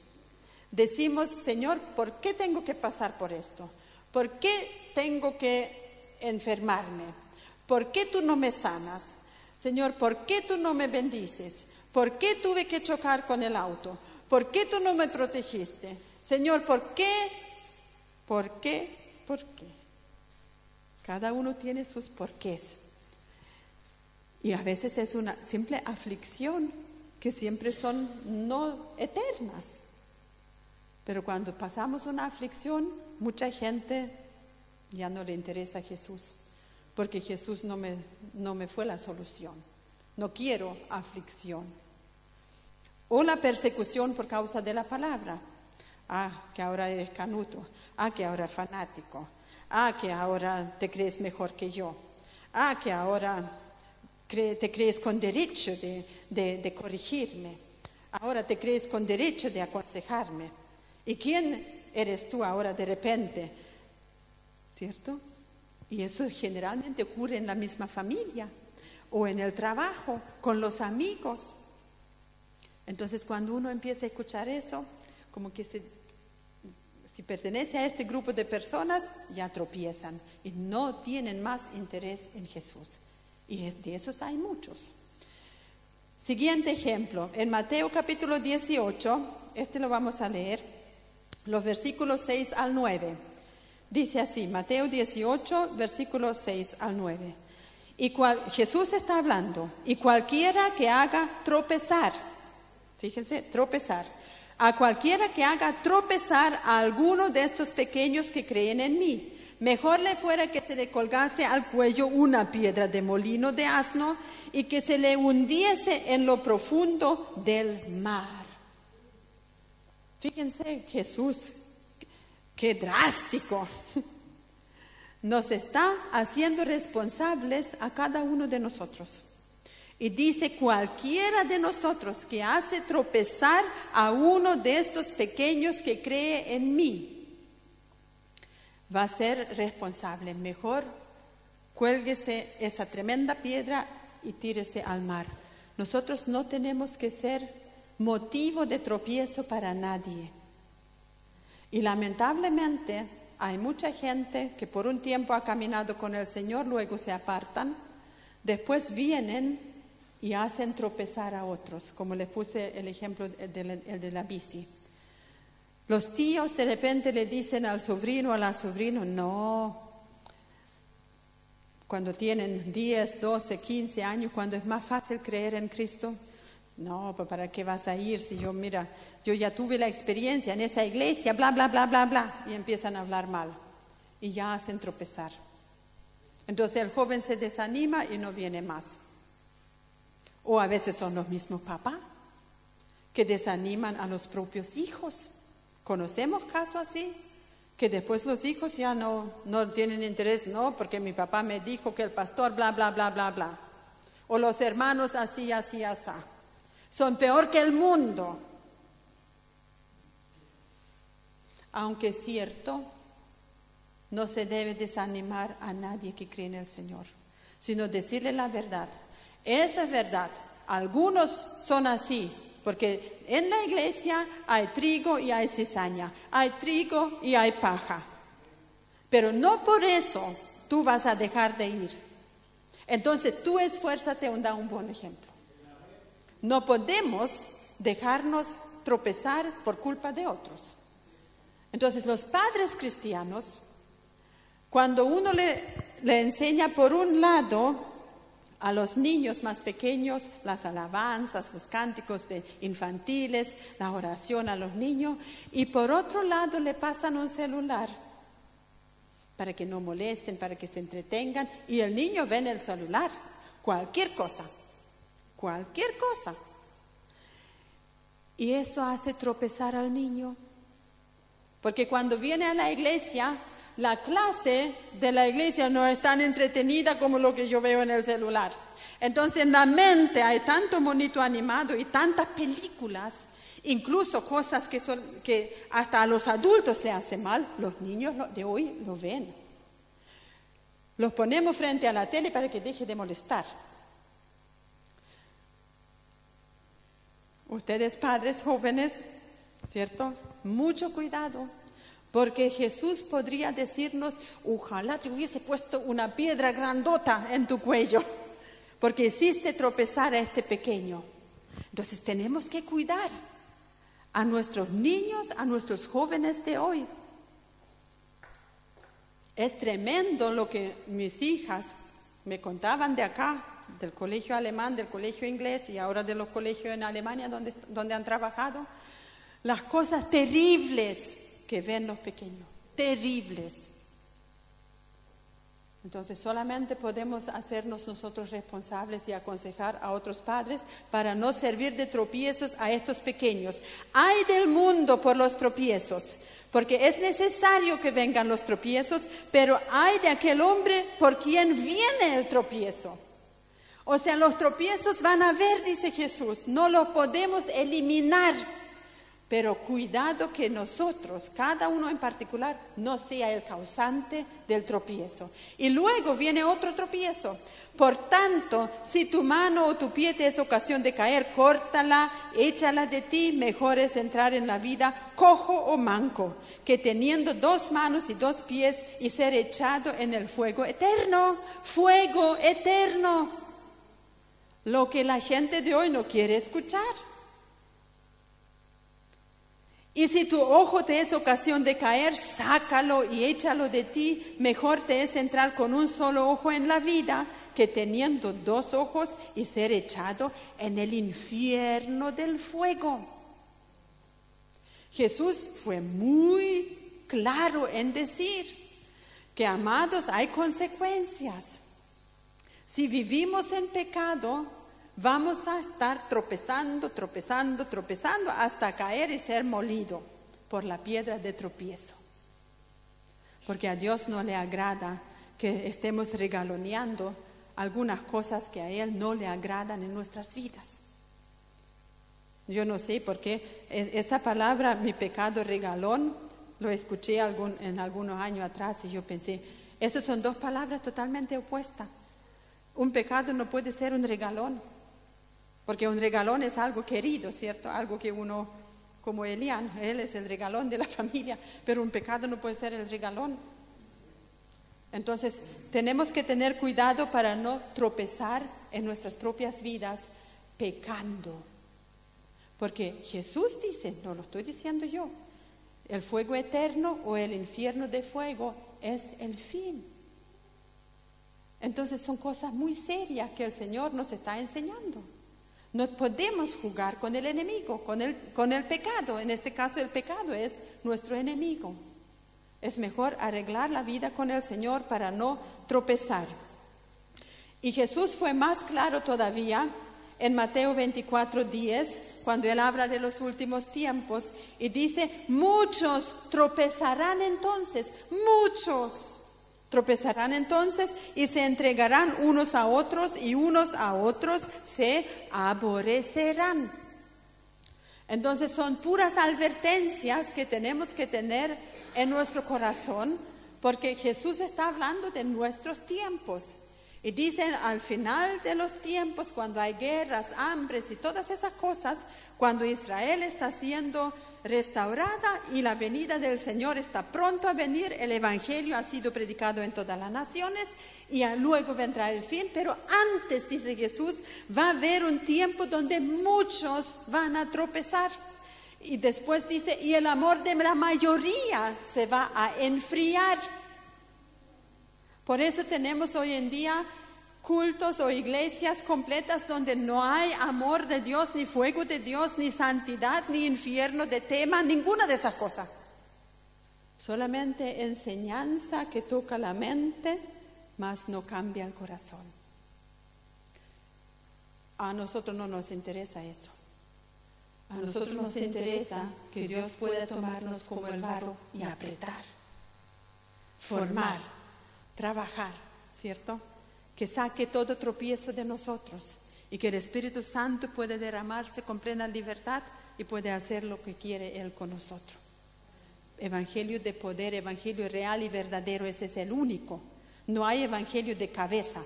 Decimos, Señor, ¿por qué tengo que pasar por esto? ¿Por qué tengo que enfermarme? ¿Por qué tú no me sanas? Señor, ¿por qué tú no me bendices? ¿Por qué tuve que chocar con el auto? ¿Por qué tú no me protegiste? Señor, ¿por qué? ¿Por qué? ¿Por qué? Cada uno tiene sus porqués. Y a veces es una simple aflicción que siempre son no eternas. Pero cuando pasamos una aflicción, mucha gente ya no le interesa a Jesús porque Jesús no me, no me fue la solución. No quiero aflicción. O la persecución por causa de la palabra. Ah, que ahora eres canuto. Ah, que ahora fanático. Ah, que ahora te crees mejor que yo. Ah, que ahora te crees con derecho de, corregirme. Ahora te crees con derecho de aconsejarme. ¿Y quién eres tú ahora de repente? ¿Cierto? Y eso generalmente ocurre en la misma familia o en el trabajo, con los amigos. Entonces cuando uno empieza a escuchar eso, como que si pertenece a este grupo de personas, ya tropiezan y no tienen más interés en Jesús. Y de esos hay muchos. Siguiente ejemplo, en Mateo capítulo 18, este lo vamos a leer, los versículos 6 al 9. Dice así, Mateo 18, versículos 6 al 9. Y cual, Jesús está hablando, y cualquiera que haga tropezar, fíjense, tropezar, a cualquiera que haga tropezar a alguno de estos pequeños que creen en mí, mejor le fuera que se le colgase al cuello una piedra de molino de asno y que se le hundiese en lo profundo del mar. Fíjense, Jesús Qué drástico. Nos está haciendo responsables a cada uno de nosotros. Y dice, cualquiera de nosotros que hace tropezar a uno de estos pequeños que cree en mí, va a ser responsable. Mejor cuélguese esa tremenda piedra y tírese al mar. Nosotros no tenemos que ser motivo de tropiezo para nadie. Y lamentablemente hay mucha gente que por un tiempo ha caminado con el Señor, luego se apartan, después vienen y hacen tropezar a otros, como les puse el ejemplo de, el de la bici. Los tíos de repente le dicen al sobrino a la sobrina, no, cuando tienen 10, 12, 15 años, cuando es más fácil creer en Cristo, no, pues ¿para qué vas a ir si yo, mira, yo ya tuve la experiencia en esa iglesia, bla, bla, bla, bla, bla, y empiezan a hablar mal y ya hacen tropezar. Entonces el joven se desanima y no viene más. O a veces son los mismos papás que desaniman a los propios hijos. ¿Conocemos casos así? Que después los hijos ya no, no tienen interés, no, porque mi papá me dijo que el pastor, bla, bla, bla, bla, bla. O los hermanos así, así, así son peor que el mundo. Aunque es cierto, no se debe desanimar a nadie que cree en el Señor, sino decirle la verdad. Esa es verdad. Algunos son así, porque en la iglesia hay trigo y hay cizaña, hay trigo y hay paja. Pero no por eso tú vas a dejar de ir. Entonces tú esfuérzate en dar un buen ejemplo. No podemos dejarnos tropezar por culpa de otros. Entonces los padres cristianos, cuando uno le, enseña por un lado a los niños más pequeños las alabanzas, los cánticos de infantiles, la oración a los niños, y por otro lado le pasan un celular para que no molesten, para que se entretengan, y el niño ve en el celular cualquier cosa cualquier cosa. Y eso hace tropezar al niño. Porque cuando viene a la iglesia, la clase de la iglesia no es tan entretenida como lo que yo veo en el celular. Entonces en la mente hay tanto monito animado y tantas películas, incluso cosas que, son, que hasta a los adultos le hacen mal, los niños de hoy lo ven. Los ponemos frente a la tele para que deje de molestar. Ustedes padres jóvenes, ¿cierto? Mucho cuidado, porque Jesús podría decirnos, ojalá te hubiese puesto una piedra grandota en tu cuello, porque hiciste tropezar a este pequeño. Entonces tenemos que cuidar a nuestros niños, a nuestros jóvenes de hoy. Es tremendo lo que mis hijas me contaban de acá, del colegio alemán, del colegio inglés y ahora de los colegios en Alemania donde, donde han trabajado, las cosas terribles que ven los pequeños, terribles. Entonces solamente podemos hacernos nosotros responsables y aconsejar a otros padres para no servir de tropiezos a estos pequeños. Hay del mundo por los tropiezos, porque es necesario que vengan los tropiezos, pero hay de aquel hombre por quien viene el tropiezo. O sea, los tropiezos van a ver, dice Jesús, no los podemos eliminar, pero cuidado que nosotros, cada uno en particular, no sea el causante del tropiezo. Y luego viene otro tropiezo. Por tanto, si tu mano o tu pie te es ocasión de caer, córtala, échala de ti, mejor es entrar en la vida cojo o manco, que teniendo dos manos y dos pies y ser echado en el fuego eterno, fuego eterno lo que la gente de hoy no quiere escuchar. Y si tu ojo te es ocasión de caer, sácalo y échalo de ti. Mejor te es entrar con un solo ojo en la vida que teniendo dos ojos y ser echado en el infierno del fuego. Jesús fue muy claro en decir que, amados, hay consecuencias. Si vivimos en pecado, vamos a estar tropezando, tropezando, tropezando hasta caer y ser molido por la piedra de tropiezo. Porque a Dios no le agrada que estemos regaloneando algunas cosas que a Él no le agradan en nuestras vidas. Yo no sé por qué e-, esa palabra, mi pecado regalón, lo escuché en algunos años atrás y yo pensé, esas son dos palabras totalmente opuestas. Un pecado no puede ser un regalón, Porque un regalón es algo querido, ¿cierto? Algo que uno, como Elian, él es el regalón de la familia, pero un pecado no puede ser el regalón. Entonces, tenemos que tener cuidado para no tropezar en nuestras propias vidas pecando. Porque Jesús dice, no lo estoy diciendo yo, el fuego eterno o el infierno de fuego es el fin. Entonces son cosas muy serias que el Señor nos está enseñando. No podemos jugar con el enemigo, con el, con el pecado. En este caso el pecado es nuestro enemigo. Es mejor arreglar la vida con el Señor para no tropezar. Y Jesús fue más claro todavía en Mateo 24, 10, cuando él habla de los últimos tiempos y dice, muchos tropezarán entonces, muchos tropezarán entonces y se entregarán unos a otros y unos a otros se aborrecerán. Entonces son puras advertencias que tenemos que tener en nuestro corazón porque Jesús está hablando de nuestros tiempos. Y dicen al final de los tiempos, cuando hay guerras, hambres y todas esas cosas, cuando Israel está siendo restaurada y la venida del Señor está pronto a venir, el Evangelio ha sido predicado en todas las naciones y luego vendrá el fin, pero antes, dice Jesús, va a haber un tiempo donde muchos van a tropezar. Y después dice, y el amor de la mayoría se va a enfriar. Por eso tenemos hoy en día cultos o iglesias completas donde no hay amor de Dios, ni fuego de Dios, ni santidad, ni infierno de tema, ninguna de esas cosas. Solamente enseñanza que toca la mente, mas no cambia el corazón. A nosotros no nos interesa eso. A nosotros nos interesa que Dios pueda tomarnos como el barro y apretar, formar trabajar, ¿cierto? Que saque todo tropiezo de nosotros y que el Espíritu Santo puede derramarse con plena libertad y puede hacer lo que quiere Él con nosotros. Evangelio de poder, evangelio real y verdadero, ese es el único. No hay evangelio de cabeza.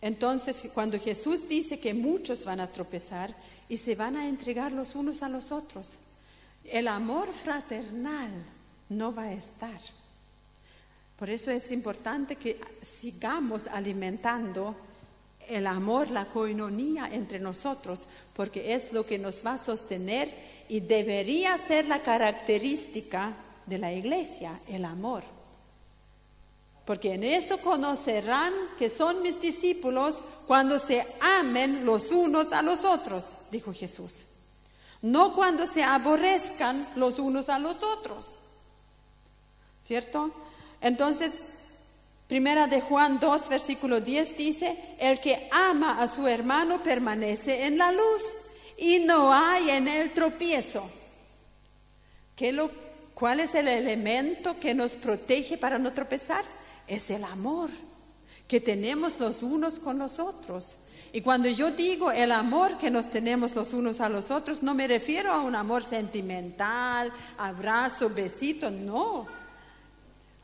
Entonces, cuando Jesús dice que muchos van a tropezar y se van a entregar los unos a los otros, el amor fraternal no va a estar. Por eso es importante que sigamos alimentando el amor, la coinonía entre nosotros, porque es lo que nos va a sostener y debería ser la característica de la iglesia, el amor. Porque en eso conocerán que son mis discípulos cuando se amen los unos a los otros, dijo Jesús. No cuando se aborrezcan los unos a los otros. ¿Cierto? Entonces, primera de Juan 2, versículo 10 dice, el que ama a su hermano permanece en la luz y no hay en él tropiezo. ¿Qué lo, ¿Cuál es el elemento que nos protege para no tropezar? Es el amor que tenemos los unos con los otros. Y cuando yo digo el amor que nos tenemos los unos a los otros, no me refiero a un amor sentimental, abrazo, besito, no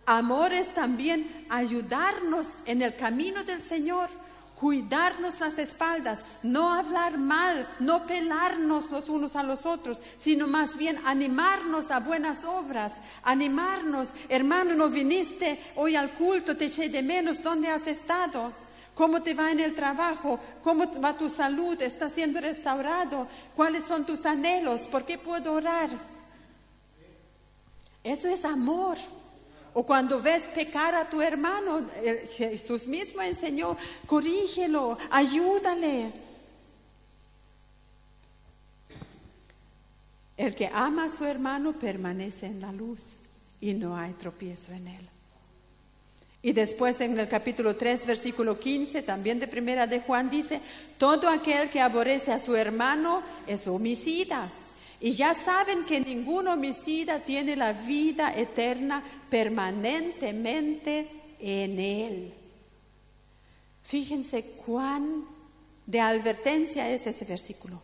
Amor es también ayudarnos en el camino del Señor, cuidarnos las espaldas, no hablar mal, no pelarnos los unos a los otros, sino más bien animarnos a buenas obras, animarnos, hermano, no viniste hoy al culto, te eché de menos, ¿dónde has estado? ¿Cómo te va en el trabajo? ¿Cómo va tu salud? ¿Estás siendo restaurado? ¿Cuáles son tus anhelos? ¿Por qué puedo orar? Eso es amor. O cuando ves pecar a tu hermano, Jesús mismo enseñó, corrígelo, ayúdale. El que ama a su hermano permanece en la luz y no hay tropiezo en él. Y después en el capítulo 3, versículo 15, también de primera de Juan dice, todo aquel que aborrece a su hermano es homicida. Y ya saben que ningún homicida tiene la vida eterna permanentemente en él. Fíjense cuán de advertencia es ese versículo.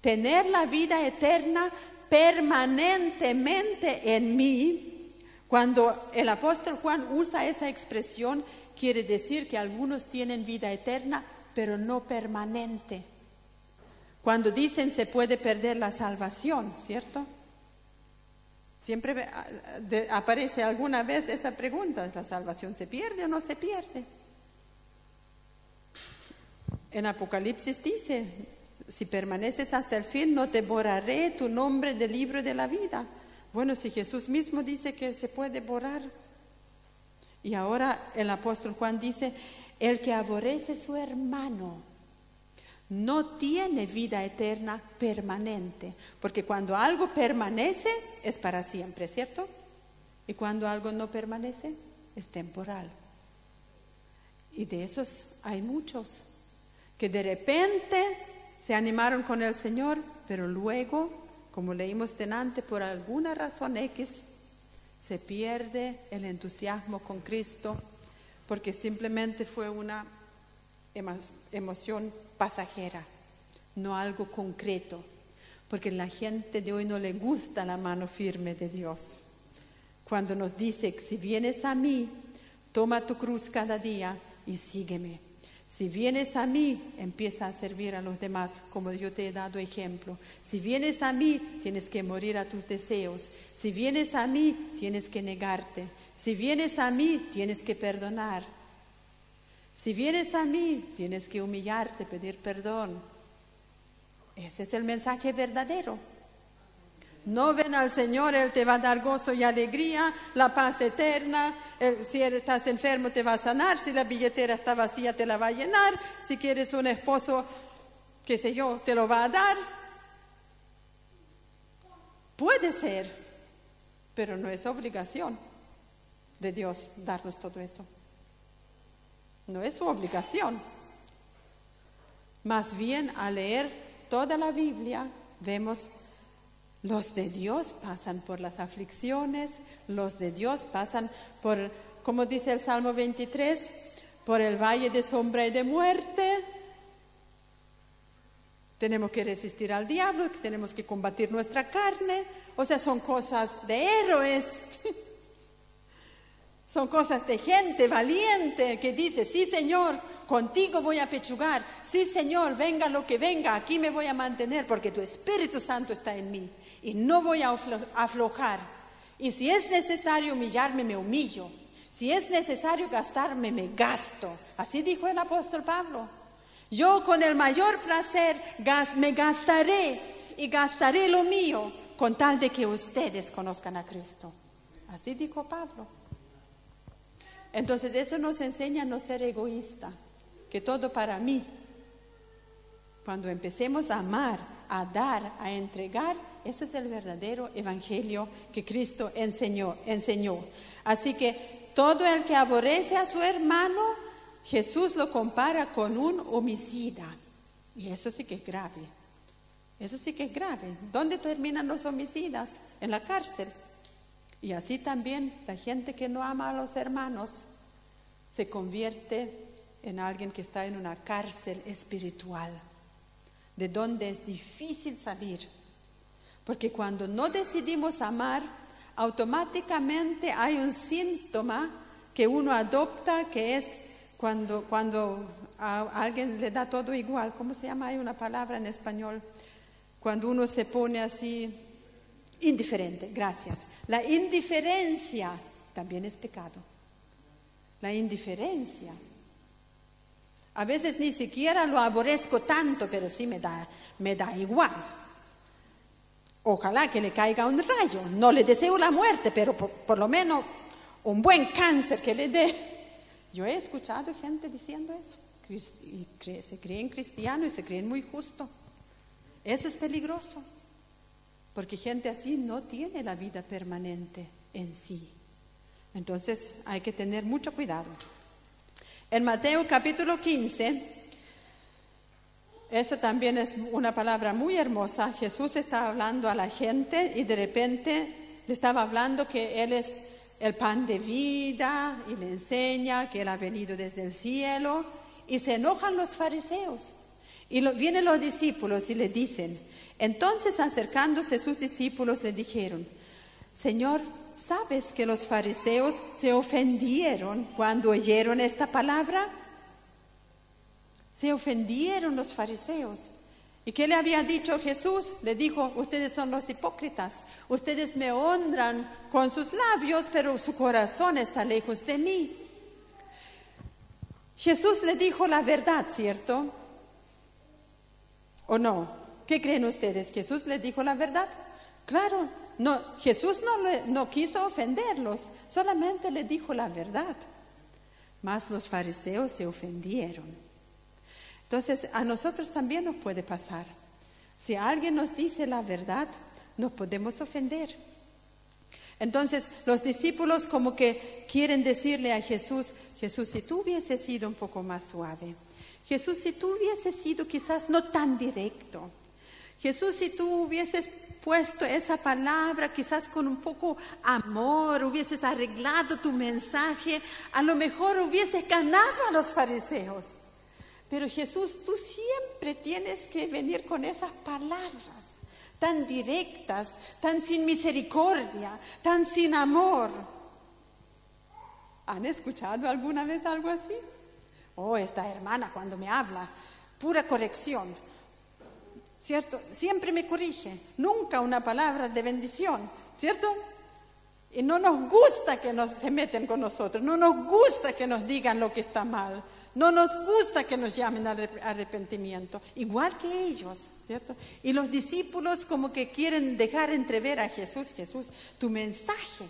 Tener la vida eterna permanentemente en mí. Cuando el apóstol Juan usa esa expresión, quiere decir que algunos tienen vida eterna pero no permanente. Cuando dicen se puede perder la salvación, ¿cierto? Siempre aparece alguna vez esa pregunta, ¿la salvación se pierde o no se pierde? En Apocalipsis dice, si permaneces hasta el fin, no te borraré tu nombre del libro de la vida. Bueno, si Jesús mismo dice que se puede borrar. Y ahora el apóstol Juan dice, el que aborrece su hermano no tiene vida eterna permanente, porque cuando algo permanece es para siempre, ¿cierto? Y cuando algo no permanece es temporal. Y de esos hay muchos que de repente se animaron con el Señor, pero luego, como leímos delante, por alguna razón X, se pierde el entusiasmo con Cristo porque simplemente fue una emoción pasajera, no algo concreto, porque la gente de hoy no le gusta la mano firme de Dios. Cuando nos dice, si vienes a mí, toma tu cruz cada día y sígueme. Si vienes a mí, empieza a servir a los demás, como yo te he dado ejemplo. Si vienes a mí, tienes que morir a tus deseos. Si vienes a mí, tienes que negarte. Si vienes a mí, tienes que perdonar. Si vienes a mí, tienes que humillarte, pedir perdón. Ese es el mensaje verdadero. No ven al Señor, Él te va a dar gozo y alegría, la paz eterna. si estás enfermo, te va a sanar. Si la billetera está vacía, te la va a llenar. Si quieres un esposo, qué sé yo, te lo va a dar. Puede ser, pero no es obligación de Dios darnos todo eso. No es su obligación. Más bien, al leer toda la Biblia, vemos los de Dios pasan por las aflicciones, los de Dios pasan por, como dice el Salmo 23, por el valle de sombra y de muerte. Tenemos que resistir al diablo, tenemos que combatir nuestra carne. O sea, son cosas de héroes. son cosas de gente valiente que dice, sí Señor, contigo voy a pechugar. Sí Señor, venga lo que venga, aquí me voy a mantener porque tu Espíritu Santo está en mí y no voy a aflojar. Y si es necesario humillarme, me humillo. Si es necesario gastarme, me gasto. Así dijo el apóstol Pablo. Yo con el mayor placer me gastaré y gastaré lo mío con tal de que ustedes conozcan a Cristo. Así dijo Pablo. Entonces eso nos enseña a no ser egoísta, que todo para mí. Cuando empecemos a amar, a dar, a entregar, eso es el verdadero evangelio que Cristo enseñó, enseñó. Así que todo el que aborrece a su hermano, Jesús lo compara con un homicida. Y eso sí que es grave. Eso sí que es grave. ¿Dónde terminan los homicidas? En la cárcel. Y así también la gente que no ama a los hermanos se convierte en alguien que está en una cárcel espiritual, de donde es difícil salir. Porque cuando no decidimos amar, automáticamente hay un síntoma que uno adopta que es cuando, cuando a alguien le da todo igual. ¿Cómo se llama? Hay una palabra en español. Cuando uno se pone así, indiferente, gracias. La indiferencia también es pecado. La indiferencia. A veces ni siquiera lo aborrezco tanto, pero sí me da, me da igual. Ojalá que le caiga un rayo. No le deseo la muerte, pero por, lo menos un buen cáncer que le dé. Yo he escuchado gente diciendo eso. se creen cristianos y se creen muy justo. Eso es peligroso, porque gente así no tiene la vida permanente en sí. Entonces hay que tener mucho cuidado. En Mateo capítulo 15, eso también es una palabra muy hermosa. Jesús estaba hablando a la gente y de repente le estaba hablando que Él es el pan de vida y le enseña que Él ha venido desde el cielo. Y se enojan los fariseos. Y vienen los discípulos y le dicen, entonces acercándose sus discípulos le dijeron, Señor, ¿sabes que los fariseos se ofendieron cuando oyeron esta palabra? Se ofendieron los fariseos. ¿Y qué le había dicho Jesús? Le dijo, ustedes son los hipócritas, ustedes me honran con sus labios, pero su corazón está lejos de mí. Jesús le dijo la verdad, ¿cierto? ¿O no? ¿Qué creen ustedes? ¿Jesús le dijo la verdad? Claro, Jesús no, no quiso ofenderlos, solamente le dijo la verdad. Mas los fariseos se ofendieron. Entonces, a nosotros también nos puede pasar. Si alguien nos dice la verdad, nos podemos ofender. Entonces, los discípulos como que quieren decirle a Jesús, Jesús, si tú hubieses sido un poco más suave, Jesús, si tú hubieses sido quizás no tan directo, Jesús, si tú hubieses puesto esa palabra quizás con un poco amor, hubieses arreglado tu mensaje, a lo mejor hubieses ganado a los fariseos. Pero Jesús, tú siempre tienes que venir con esas palabras tan directas, tan sin misericordia, tan sin amor. ¿Han escuchado alguna vez algo así? Oh, esta hermana cuando me habla, pura corrección, ¿cierto? Siempre me corrige, nunca una palabra de bendición, ¿cierto? Y no nos gusta que nos se meten con nosotros, no nos gusta que nos digan lo que está mal. No nos gusta que nos llamen al arrepentimiento, igual que ellos, ¿cierto? Y los discípulos como que quieren dejar entrever a Jesús, Jesús, tu mensaje.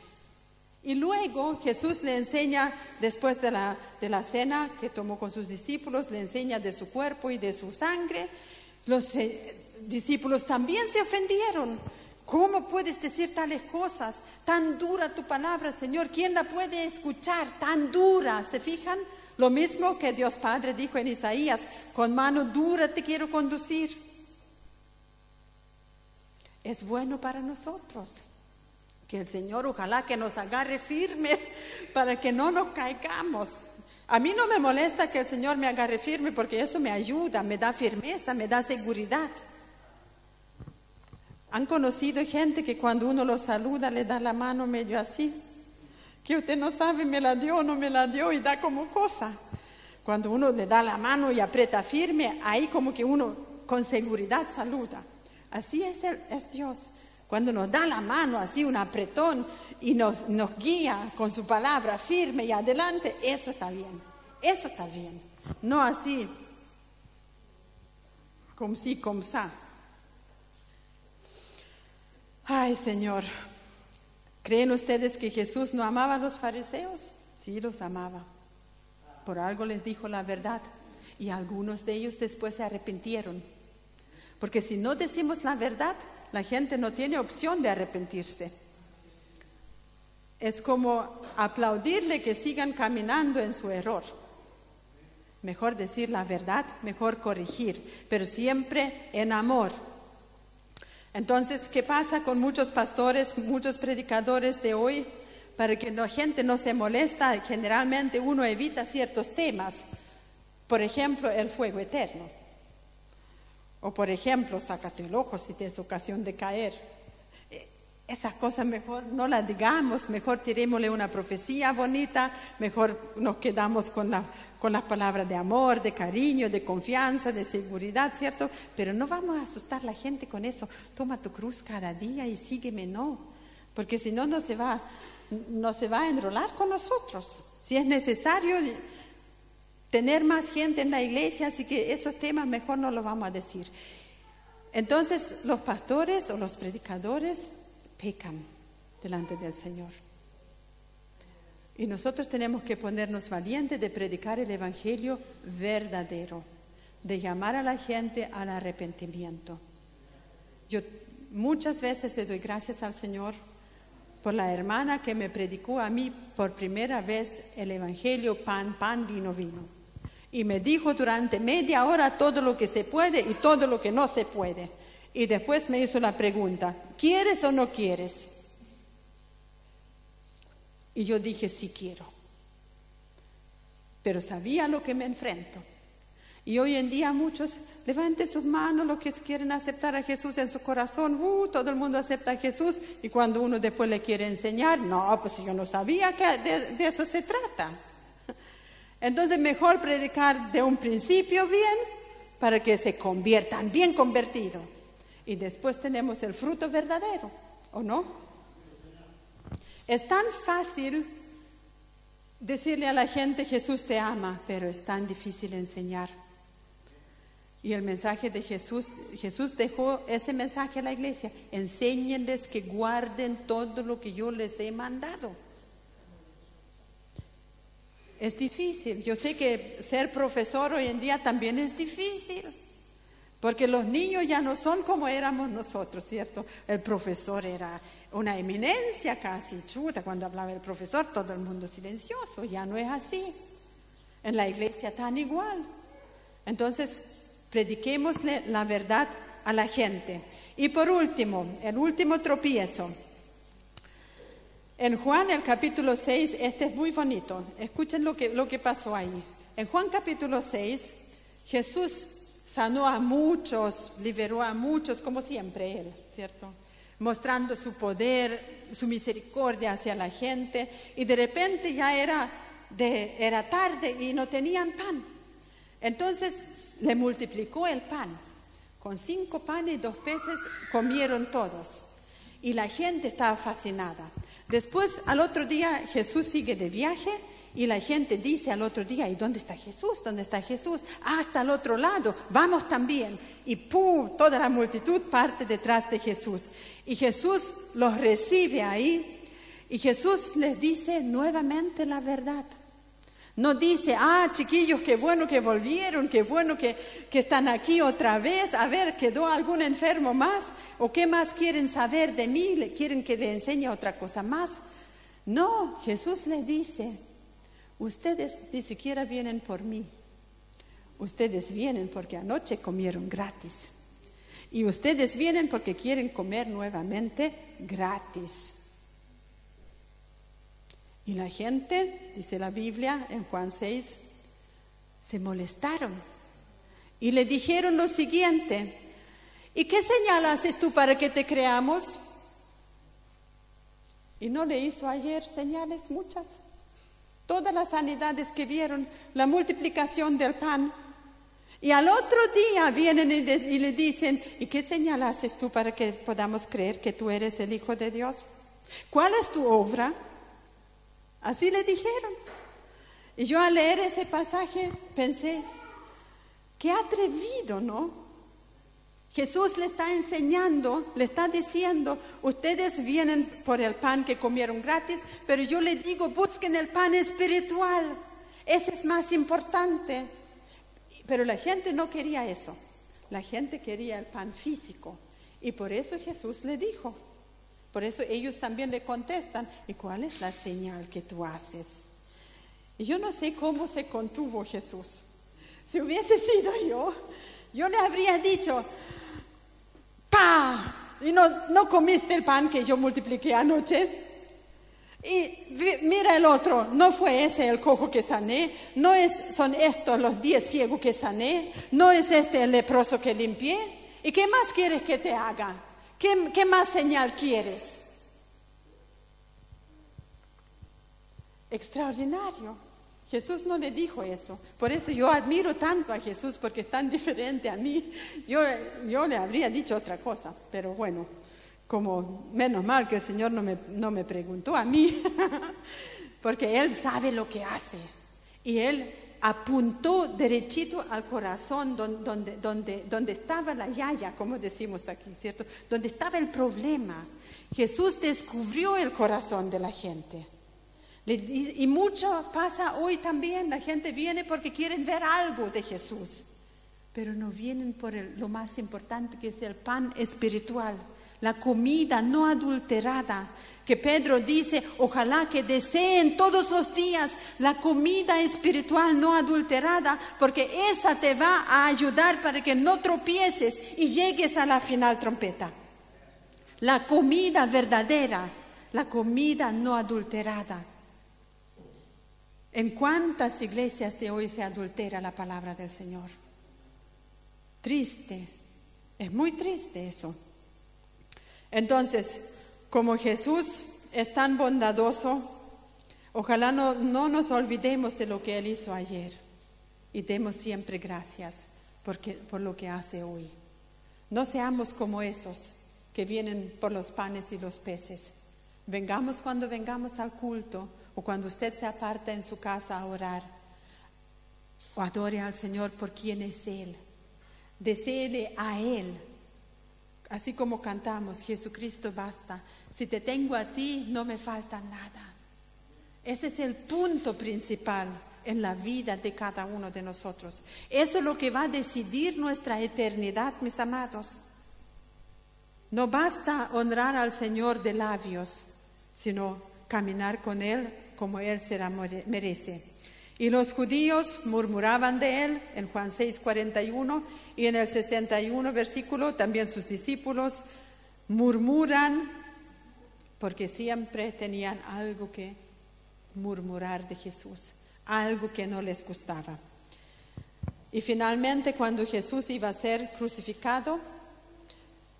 Y luego Jesús le enseña, después de la, de la cena que tomó con sus discípulos, le enseña de su cuerpo y de su sangre. Los eh, discípulos también se ofendieron. ¿Cómo puedes decir tales cosas? Tan dura tu palabra, Señor. ¿Quién la puede escuchar? Tan dura, ¿se fijan? Lo mismo que Dios Padre dijo en Isaías, con mano dura te quiero conducir. Es bueno para nosotros que el Señor ojalá que nos agarre firme para que no nos caigamos. A mí no me molesta que el Señor me agarre firme porque eso me ayuda, me da firmeza, me da seguridad. ¿Han conocido gente que cuando uno lo saluda le da la mano medio así? que usted no sabe, me la dio o no me la dio y da como cosa. Cuando uno le da la mano y aprieta firme, ahí como que uno con seguridad saluda. Así es, es Dios. Cuando nos da la mano, así un apretón, y nos, nos guía con su palabra firme y adelante, eso está bien. Eso está bien. No así, como si, como sa. Ay, Señor. ¿Creen ustedes que Jesús no amaba a los fariseos? Sí, los amaba. Por algo les dijo la verdad. Y algunos de ellos después se arrepintieron. Porque si no decimos la verdad, la gente no tiene opción de arrepentirse. Es como aplaudirle que sigan caminando en su error. Mejor decir la verdad, mejor corregir, pero siempre en amor, entonces, ¿qué pasa con muchos pastores, muchos predicadores de hoy? Para que la gente no se molesta, generalmente uno evita ciertos temas. Por ejemplo, el fuego eterno. O por ejemplo, sácate el ojo si tienes ocasión de caer. Esas cosas mejor no las digamos, mejor tirémosle una profecía bonita, mejor nos quedamos con la, con las palabras de amor, de cariño, de confianza, de seguridad, ¿cierto? Pero no vamos a asustar a la gente con eso. Toma tu cruz cada día y sígueme, no. Porque si no, no se va, no se va a enrolar con nosotros. Si es necesario tener más gente en la iglesia, así que esos temas mejor no los vamos a decir. Entonces, los pastores o los predicadores pecan delante del Señor. Y nosotros tenemos que ponernos valientes de predicar el Evangelio verdadero, de llamar a la gente al arrepentimiento. Yo muchas veces le doy gracias al Señor por la hermana que me predicó a mí por primera vez el Evangelio pan, pan, vino, vino. Y me dijo durante media hora todo lo que se puede y todo lo que no se puede. Y después me hizo la pregunta, ¿quieres o no quieres? Y yo dije, sí quiero. Pero sabía lo que me enfrento. Y hoy en día muchos levanten sus manos los que quieren aceptar a Jesús en su corazón. Uh, todo el mundo acepta a Jesús. Y cuando uno después le quiere enseñar, no, pues yo no sabía que de eso se trata. Entonces mejor predicar de un principio bien para que se conviertan, bien convertidos. Y después tenemos el fruto verdadero, ¿o no? Es tan fácil decirle a la gente Jesús te ama, pero es tan difícil enseñar. Y el mensaje de Jesús, Jesús dejó ese mensaje a la iglesia, enséñenles que guarden todo lo que yo les he mandado. Es difícil, yo sé que ser profesor hoy en día también es difícil, porque los niños ya no son como éramos nosotros, ¿cierto? El profesor era una eminencia casi, chuta, cuando hablaba el profesor todo el mundo silencioso, ya no es así. En la iglesia tan igual. Entonces, prediquémosle la verdad a la gente. Y por último, el último tropiezo. En Juan el capítulo 6, este es muy bonito. Escuchen lo que, lo que pasó ahí. En Juan capítulo 6, Jesús sanó a muchos, liberó a muchos, como siempre Él, ¿cierto? Mostrando su poder, su misericordia hacia la gente. Y de repente ya era, de, era tarde y no tenían pan. Entonces le multiplicó el pan. Con cinco panes y dos peces comieron todos. Y la gente estaba fascinada. Después, al otro día, Jesús sigue de viaje y la gente dice al otro día, ¿y dónde está Jesús? ¿Dónde está Jesús? hasta el otro lado, vamos también. Y ¡pum! Toda la multitud parte detrás de Jesús. Y Jesús los recibe ahí y Jesús les dice nuevamente la verdad. No dice, ah, chiquillos, qué bueno que volvieron, qué bueno que, que, están aquí otra vez. A ver, ¿quedó algún enfermo más? ¿O qué más quieren saber de mí? ¿Quieren que le enseñe otra cosa más? No, Jesús le dice, ustedes ni siquiera vienen por mí. Ustedes vienen porque anoche comieron gratis. Y ustedes vienen porque quieren comer nuevamente gratis. Y la gente, dice la Biblia en Juan 6, se molestaron y le dijeron lo siguiente, ¿y qué señal haces tú para que te creamos? Y no le hizo ayer señales muchas. Todas las sanidades que vieron, la multiplicación del pan. Y al otro día vienen y le dicen, ¿y qué señal haces tú para que podamos creer que tú eres el Hijo de Dios? ¿Cuál es tu obra? Así le dijeron. Y yo al leer ese pasaje pensé, qué atrevido, ¿no? Jesús le está enseñando, le está diciendo, ustedes vienen por el pan que comieron gratis, pero yo les digo, busquen el pan espiritual. Ese es más importante. Pero la gente no quería eso. La gente quería el pan físico. Y por eso Jesús le dijo, por eso ellos también le contestan, ¿y cuál es la señal que tú haces? Y yo no sé cómo se contuvo Jesús. Si hubiese sido yo, yo le habría dicho, ¡pa! Y no, no comiste el pan que yo multipliqué anoche. Y mira el otro, no fue ese el cojo que sané, no es, son estos los diez ciegos que sané, no es este el leproso que limpié. ¿Y qué más quieres que te haga? ¿Qué, más señal quieres? Extraordinario. Jesús no le dijo eso. Por eso yo admiro tanto a Jesús porque es tan diferente a mí. Yo, yo le habría dicho otra cosa, pero bueno, como menos mal que el Señor no me, no me preguntó a mí, porque Él sabe lo que hace. Y Él apuntó derechito al corazón donde, estaba la yaya, como decimos aquí, ¿cierto? Donde estaba el problema. Jesús descubrió el corazón de la gente. Y mucho pasa hoy también. La gente viene porque quieren ver algo de Jesús, pero no vienen por lo más importante que es el pan espiritual la comida no adulterada, que Pedro dice, ojalá que deseen todos los días la comida espiritual no adulterada, porque esa te va a ayudar para que no tropieces y llegues a la final trompeta. La comida verdadera, la comida no adulterada. ¿En cuántas iglesias de hoy se adultera la palabra del Señor? Triste, es muy triste eso. Entonces, como Jesús es tan bondadoso, Ojalá no, no nos olvidemos de lo que Él hizo ayer y demos siempre gracias porque, por lo que hace hoy. No seamos como esos que vienen por los panes y los peces. Vengamos cuando vengamos al culto o cuando usted se aparta en su casa a orar. O adore al Señor por quien es Él. Deseele a Él. Así como cantamos, Jesucristo basta. Si te tengo a ti, no me falta nada. Ese es el punto principal en la vida de cada uno de nosotros. Eso es lo que va a decidir nuestra eternidad, mis amados. No basta honrar al Señor de labios, sino caminar con Él como Él se merece. Y los judíos murmuraban de Él en Juan 6, 41 y en el 61 versículo también sus discípulos murmuran porque siempre tenían algo que murmurar de Jesús, algo que no les gustaba. Y finalmente cuando Jesús iba a ser crucificado,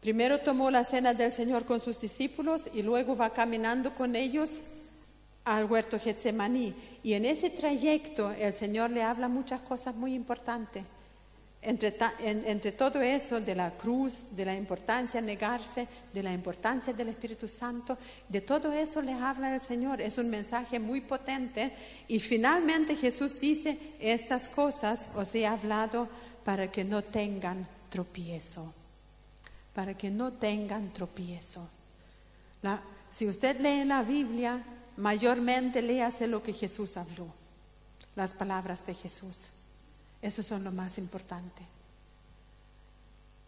primero tomó la cena del Señor con sus discípulos y luego va caminando con ellos al huerto Getsemaní. Y en ese trayecto el Señor le habla muchas cosas muy importantes. Entre, entre, todo eso de la cruz, de la importancia de negarse, de la importancia del Espíritu Santo, de todo eso le habla el Señor. Es un mensaje muy potente. Y finalmente Jesús dice, estas cosas os he hablado para que no tengan tropiezo. Para que no tengan tropiezo. si usted lee la Biblia, mayormente léase lo que Jesús habló, las palabras de Jesús. Eso son lo más importante.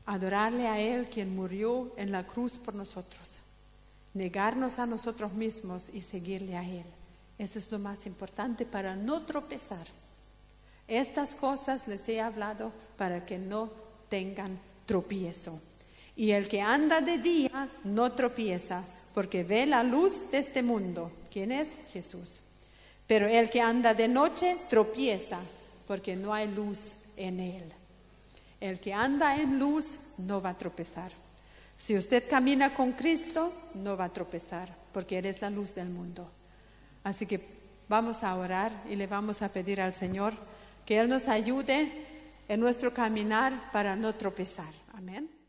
Adorarle a Él quien murió en la cruz por nosotros. Negarnos a nosotros mismos y seguirle a Él. Eso es lo más importante para no tropezar. Estas cosas les he hablado para que no tengan tropiezo. Y el que anda de día no tropieza porque ve la luz de este mundo. ¿Quién es? Jesús. Pero el que anda de noche tropieza porque no hay luz en él. El que anda en luz no va a tropezar. Si usted camina con Cristo, no va a tropezar, porque Él es la luz del mundo. Así que vamos a orar y le vamos a pedir al Señor que Él nos ayude en nuestro caminar para no tropezar. Amén.